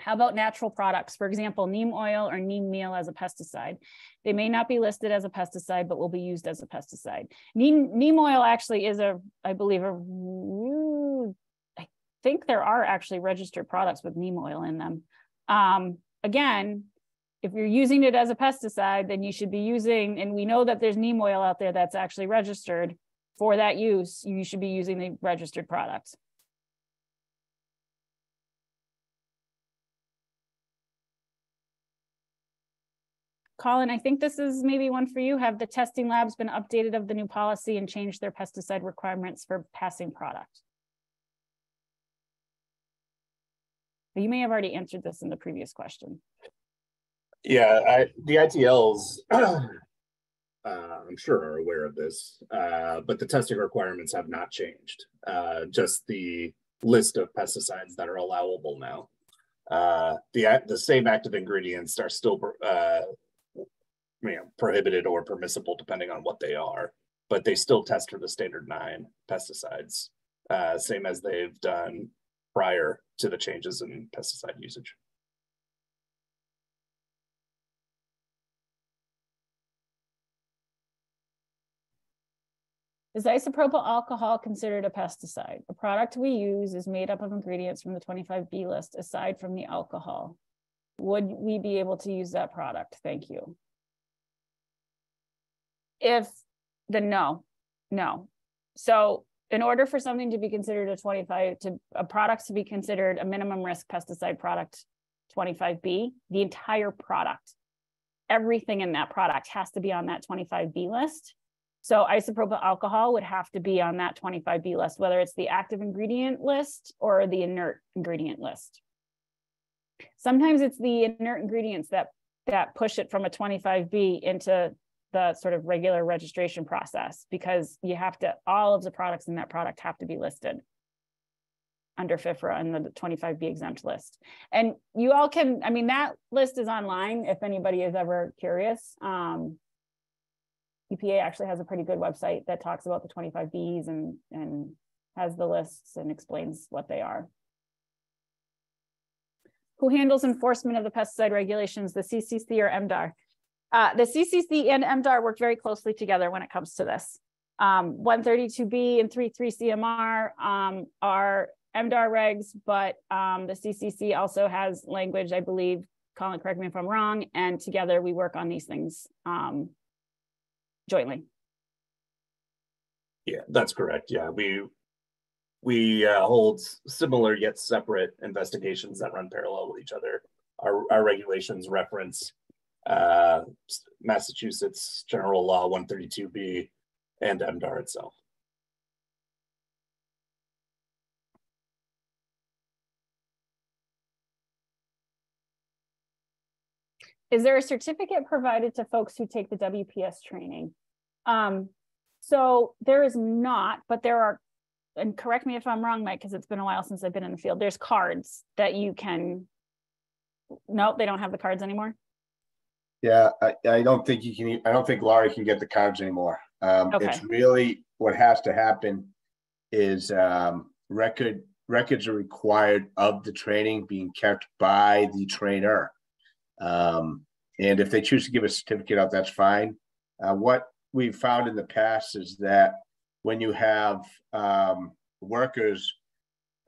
How about natural products? For example, neem oil or neem meal as a pesticide. They may not be listed as a pesticide, but will be used as a pesticide. Neem, neem oil actually is a, I believe, a, I think there are actually registered products with neem oil in them. Um, again, if you're using it as a pesticide, then you should be using, and we know that there's neem oil out there that's actually registered for that use, you should be using the registered products. Colin, I think this is maybe one for you. Have the testing labs been updated of the new policy and changed their pesticide requirements for passing product? You may have already answered this in the previous question. Yeah, I, the ITLs, uh, I'm sure are aware of this, uh, but the testing requirements have not changed. Uh, just the list of pesticides that are allowable now. Uh, the the same active ingredients are still uh, you know, prohibited or permissible depending on what they are, but they still test for the standard nine pesticides, uh, same as they've done prior to the changes in pesticide usage. Is isopropyl alcohol considered a pesticide? A product we use is made up of ingredients from the 25B list aside from the alcohol. Would we be able to use that product? Thank you. If the no, no. So in order for something to be considered a 25 to a product to be considered a minimum risk pesticide product 25b the entire product everything in that product has to be on that 25b list So isopropyl alcohol would have to be on that 25B list, whether it's the active ingredient list or the inert ingredient list. Sometimes it's the inert ingredients that that push it from a 25B into the sort of regular registration process because you have to all of the products in that product have to be listed under FIFRA and the 25B exempt list. And you all can, I mean, that list is online if anybody is ever curious. Um, EPA actually has a pretty good website that talks about the 25Bs and, and has the lists and explains what they are. Who handles enforcement of the pesticide regulations, the CCC or MDAR? Uh, the CCC and MDAR work very closely together when it comes to this. Um, 132B and 333 CMR um, are MDAR regs, but um, the CCC also has language, I believe, Colin, correct me if I'm wrong, and together we work on these things um, jointly. Yeah, that's correct. Yeah, we we uh, hold similar yet separate investigations that run parallel with each other. Our, our regulations reference uh, Massachusetts General Law 132B and MDAR itself. Is there a certificate provided to folks who take the WPS training? Um, so there is not, but there are, and correct me if I'm wrong, Mike, because it's been a while since I've been in the field. There's cards that you can. Nope, they don't have the cards anymore. Yeah, I, I don't think you can, I don't think Lori can get the cards anymore. Um, Okay. it's really, what has to happen is, um, record, records are required of the training being kept by the trainer. Um, and if they choose to give a certificate out, that's fine. Uh, what we've found in the past is that when you have, um, workers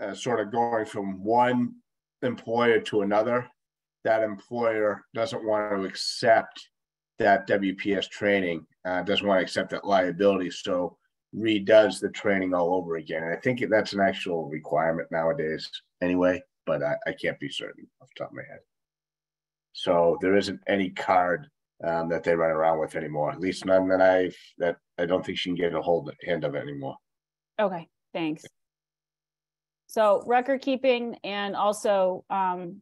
uh, sort of going from one employer to another, that employer doesn't want to accept that WPS training, uh, doesn't want to accept that liability, so redoes the training all over again. And I think that's an actual requirement nowadays anyway, but I, I can't be certain off the top of my head. So there isn't any card um, that they run around with anymore, at least none that I've, that I don't think she can get a hold, hand of anymore. Okay, thanks. So record keeping and also um,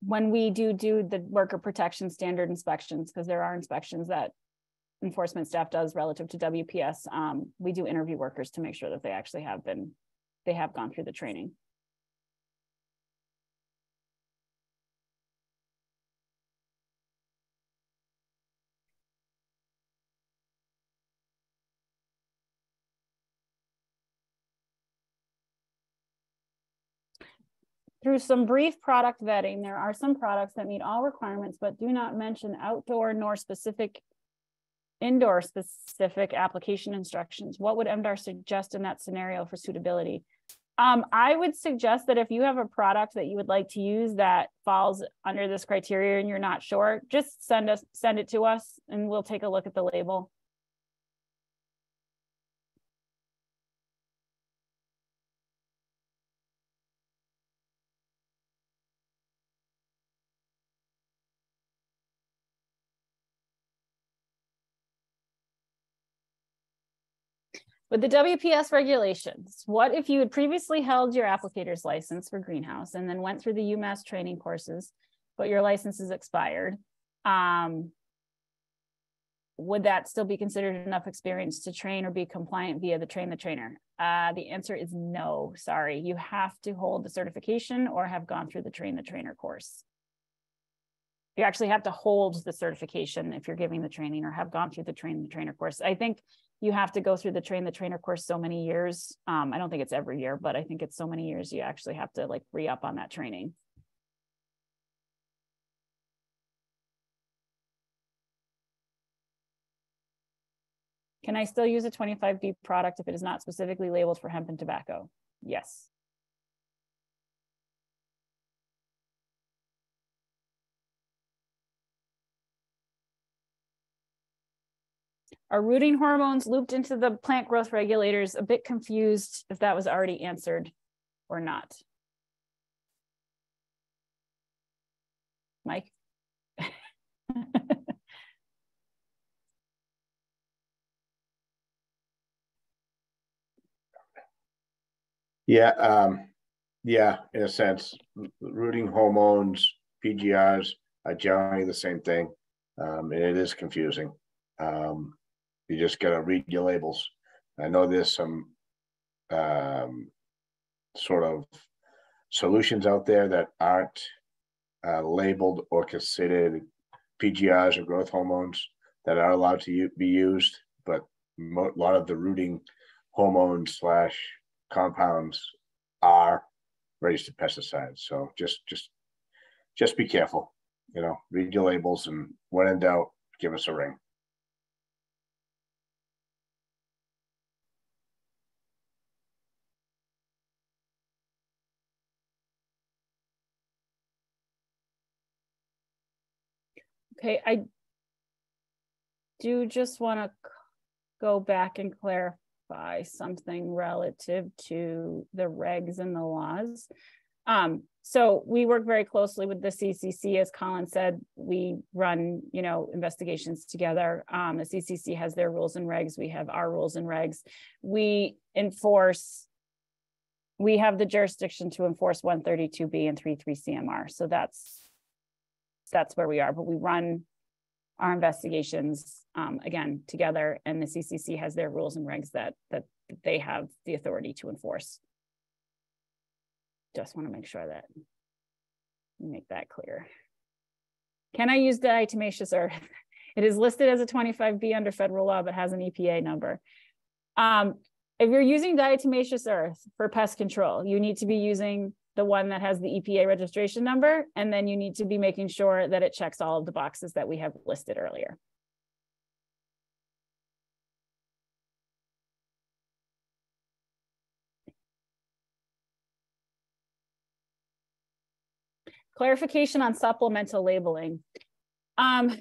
when we do do the worker protection standard inspections, because there are inspections that enforcement staff does relative to WPS, um, we do interview workers to make sure that they actually have been, they have gone through the training. Through some brief product vetting, there are some products that meet all requirements, but do not mention outdoor nor specific indoor specific application instructions. What would MDAR suggest in that scenario for suitability? Um, I would suggest that if you have a product that you would like to use that falls under this criteria and you're not sure, just send us, send it to us and we'll take a look at the label. With the WPS regulations, what if you had previously held your applicator's license for greenhouse and then went through the UMass training courses, but your license is expired? Um, would that still be considered enough experience to train or be compliant via the train the trainer? Uh, the answer is no, sorry. You have to hold the certification or have gone through the train the trainer course. You actually have to hold the certification if you're giving the training or have gone through the train the trainer course. I think you have to go through the train the trainer course so many years. Um, I don't think it's every year, but I think it's so many years you actually have to like re-up on that training. Can I still use a 25B product if it is not specifically labeled for hemp and tobacco? Yes. Are rooting hormones looped into the plant growth regulators? A bit confused if that was already answered or not. Mike? yeah, um, yeah, in a sense, rooting hormones, PGRs are uh, generally the same thing, um, and it is confusing. Um, you just gotta read your labels. I know there's some um, sort of solutions out there that aren't uh, labeled or considered PGRs or growth hormones that are allowed to be used, but a lot of the rooting hormones slash compounds are registered pesticides. So just just just be careful. You know, read your labels, and when in doubt, give us a ring. Okay, I do just want to go back and clarify something relative to the regs and the laws. Um, so we work very closely with the CCC, as Colin said, we run, you know, investigations together. Um, the CCC has their rules and regs, we have our rules and regs. We enforce, we have the jurisdiction to enforce 132B and 333 CMR. So that's, that's where we are, but we run our investigations um, again together and the CCC has their rules and regs that that they have the authority to enforce. Just want to make sure that make that clear. Can I use diatomaceous earth? It is listed as a 25B under federal law, but has an EPA number. Um, if you're using diatomaceous earth for pest control, you need to be using the one that has the EPA registration number, and then you need to be making sure that it checks all of the boxes that we have listed earlier. Clarification on supplemental labeling. Um,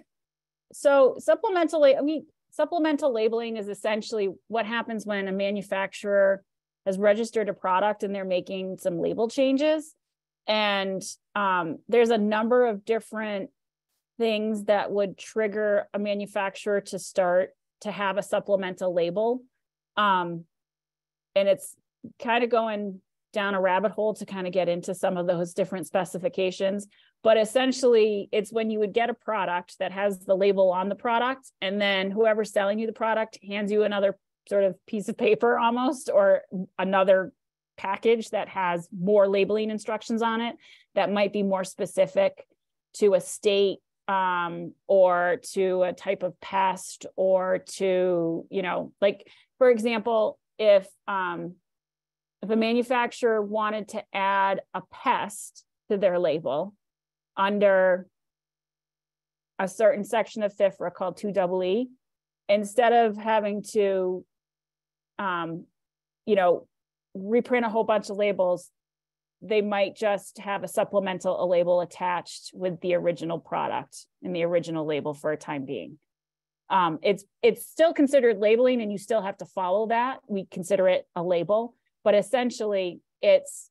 so supplemental, I mean, supplemental labeling is essentially what happens when a manufacturer has registered a product and they're making some label changes. And um, there's a number of different things that would trigger a manufacturer to start to have a supplemental label. Um, and it's kind of going down a rabbit hole to kind of get into some of those different specifications. But essentially, it's when you would get a product that has the label on the product, and then whoever's selling you the product hands you another sort of piece of paper almost or another package that has more labeling instructions on it that might be more specific to a state um, or to a type of pest or to you know like for example if um, if a manufacturer wanted to add a pest to their label under a certain section of FIFRA called 2EE, instead of having to um, you know, reprint a whole bunch of labels, they might just have a supplemental a label attached with the original product and the original label for a time being. Um, it's it's still considered labeling and you still have to follow that. We consider it a label, but essentially it's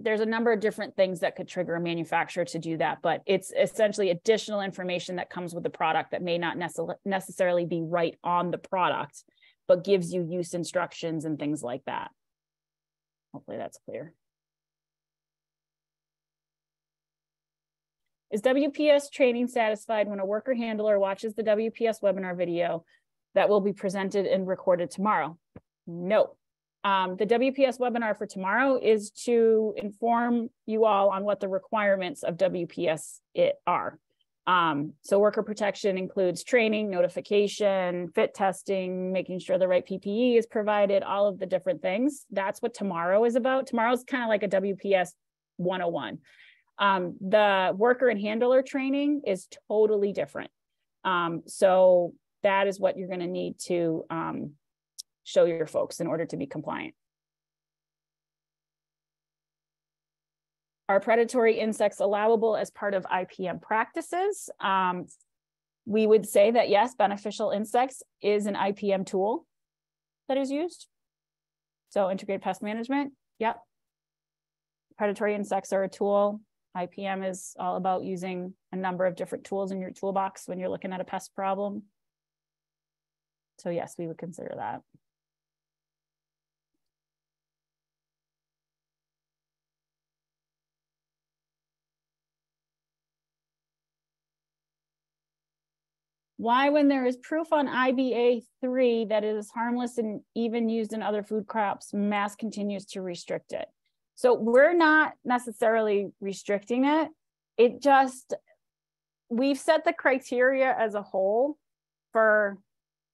there's a number of different things that could trigger a manufacturer to do that, but it's essentially additional information that comes with the product that may not necessarily be right on the product but gives you use instructions and things like that. Hopefully that's clear. Is WPS training satisfied when a worker handler watches the WPS webinar video that will be presented and recorded tomorrow? No. Um, the WPS webinar for tomorrow is to inform you all on what the requirements of WPS it are. Um, so worker protection includes training, notification, fit testing, making sure the right PPE is provided, all of the different things. That's what tomorrow is about. Tomorrow's kind of like a WPS 101. Um, the worker and handler training is totally different. Um, so that is what you're going to need to um, show your folks in order to be compliant. Are predatory insects allowable as part of IPM practices? Um, we would say that yes, beneficial insects is an IPM tool that is used. So integrated pest management, yep. Predatory insects are a tool. IPM is all about using a number of different tools in your toolbox when you're looking at a pest problem. So yes, we would consider that. Why, when there is proof on IBA three that it is harmless and even used in other food crops, Mass continues to restrict it. So we're not necessarily restricting it. It just, we've set the criteria as a whole for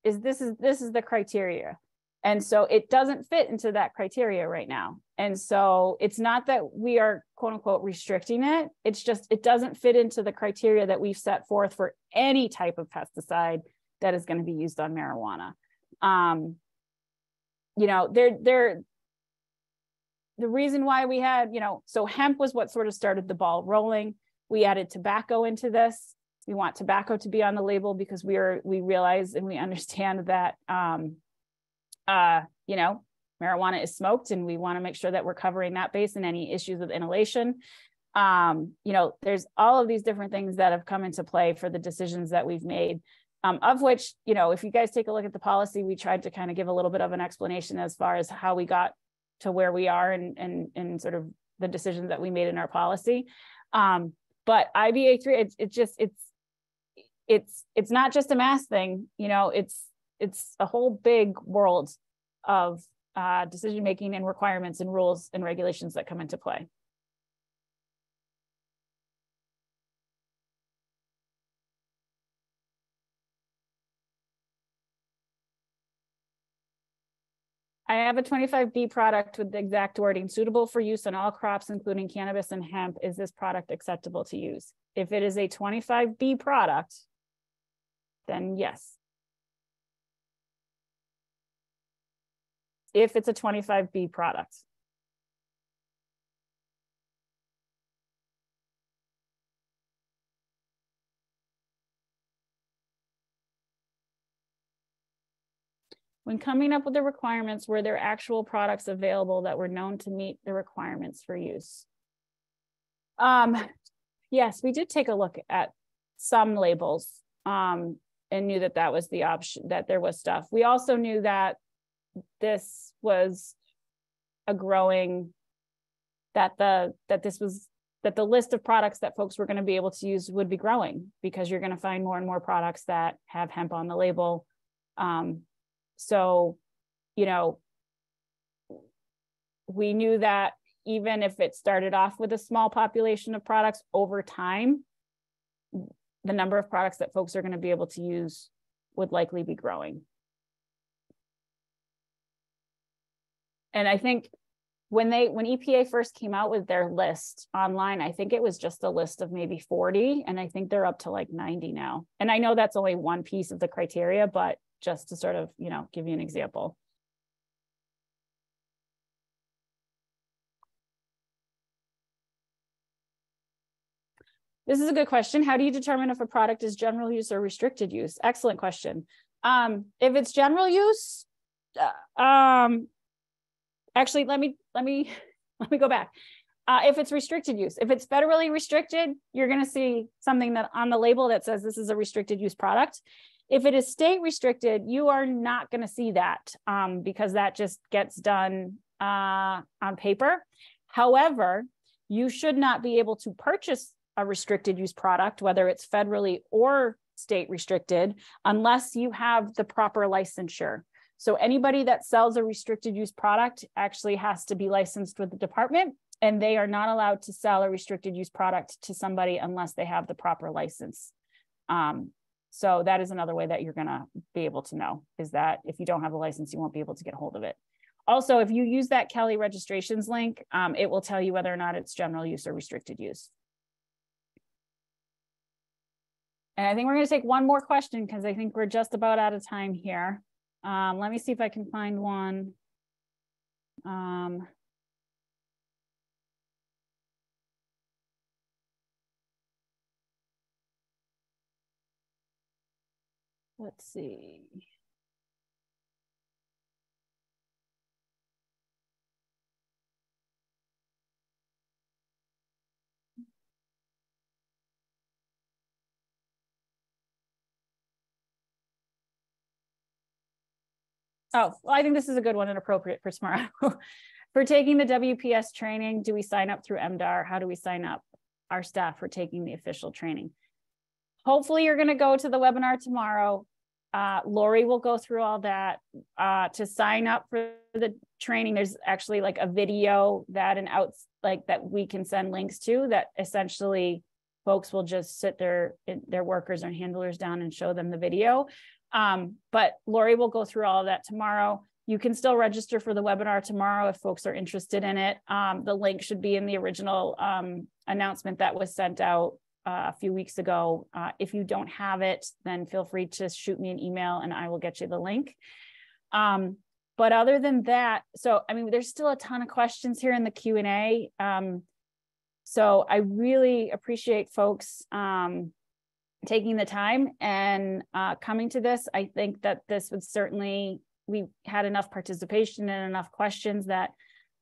is this is this is the criteria. And so it doesn't fit into that criteria right now. And so it's not that we are quote unquote restricting it. It's just it doesn't fit into the criteria that we've set forth for any type of pesticide that is going to be used on marijuana. Um, you know, there there the reason why we had, you know, so hemp was what sort of started the ball rolling. We added tobacco into this. We want tobacco to be on the label because we are we realize and we understand that um, uh, you know, marijuana is smoked and we want to make sure that we're covering that base and any issues with inhalation. Um, you know, there's all of these different things that have come into play for the decisions that we've made. Um, of which, you know, if you guys take a look at the policy, we tried to kind of give a little bit of an explanation as far as how we got to where we are and and and sort of the decisions that we made in our policy. Um, but IBA three, it's it's just it's it's it's not just a mass thing, you know, it's it's a whole big world of uh, decision making and requirements and rules and regulations that come into play. I have a 25B product with the exact wording suitable for use on all crops, including cannabis and hemp. Is this product acceptable to use? If it is a 25B product, then yes. If it's a 25B product. When coming up with the requirements, were there actual products available that were known to meet the requirements for use? Um, yes, we did take a look at some labels um, and knew that that was the option, that there was stuff. We also knew that this was a growing that the that this was that the list of products that folks were going to be able to use would be growing because you're going to find more and more products that have hemp on the label. Um, so you know we knew that even if it started off with a small population of products over time the number of products that folks are going to be able to use would likely be growing And I think when they when EPA first came out with their list online, I think it was just a list of maybe 40 and I think they're up to like 90 now. And I know that's only one piece of the criteria, but just to sort of, you know, give you an example. This is a good question. How do you determine if a product is general use or restricted use? Excellent question. Um, if it's general use, uh, um, actually let me let me let me go back. Uh, if it's restricted use if it's federally restricted you're going to see something that on the label that says this is a restricted use product. If it is state restricted you are not going to see that um, because that just gets done uh, on paper. However you should not be able to purchase a restricted use product whether it's federally or state restricted unless you have the proper licensure so anybody that sells a restricted use product actually has to be licensed with the department and they are not allowed to sell a restricted use product to somebody unless they have the proper license. Um, so that is another way that you're gonna be able to know is that if you don't have a license, you won't be able to get hold of it. Also, if you use that Kelly registrations link, um, it will tell you whether or not it's general use or restricted use. And I think we're gonna take one more question because I think we're just about out of time here. Um, let me see if I can find one. Um, let's see. Oh, well, I think this is a good one and appropriate for tomorrow. for taking the WPS training, do we sign up through MDAR? How do we sign up our staff for taking the official training? hopefully you're going to go to the webinar tomorrow. Uh, Lori will go through all that. Uh, to sign up for the training, there's actually like a video that and outs like that we can send links to that essentially folks will just sit their their workers and handlers down and show them the video. Um, but Lori will go through all of that tomorrow. You can still register for the webinar tomorrow if folks are interested in it. Um, the link should be in the original um, announcement that was sent out uh, a few weeks ago. Uh, if you don't have it, then feel free to shoot me an email and I will get you the link. Um, but other than that, so I mean, there's still a ton of questions here in the Q&A. Um, so I really appreciate folks um, taking the time and uh, coming to this. I think that this would certainly, we had enough participation and enough questions that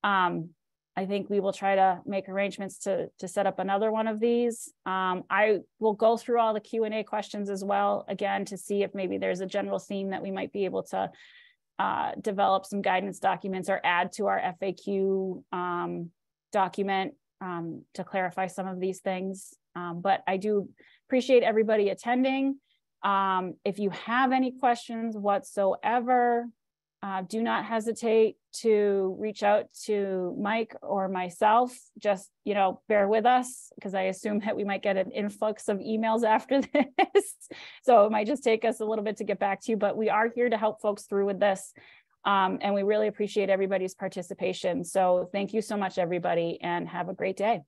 um, I think we will try to make arrangements to, to set up another one of these. Um, I will go through all the Q&A questions as well, again, to see if maybe there's a general theme that we might be able to uh, develop some guidance documents or add to our FAQ um, document um, to clarify some of these things. Um, but I do appreciate everybody attending. Um, if you have any questions whatsoever, uh, do not hesitate to reach out to Mike or myself. Just, you know, bear with us because I assume that we might get an influx of emails after this. so it might just take us a little bit to get back to you, but we are here to help folks through with this. Um, and we really appreciate everybody's participation. So thank you so much, everybody, and have a great day.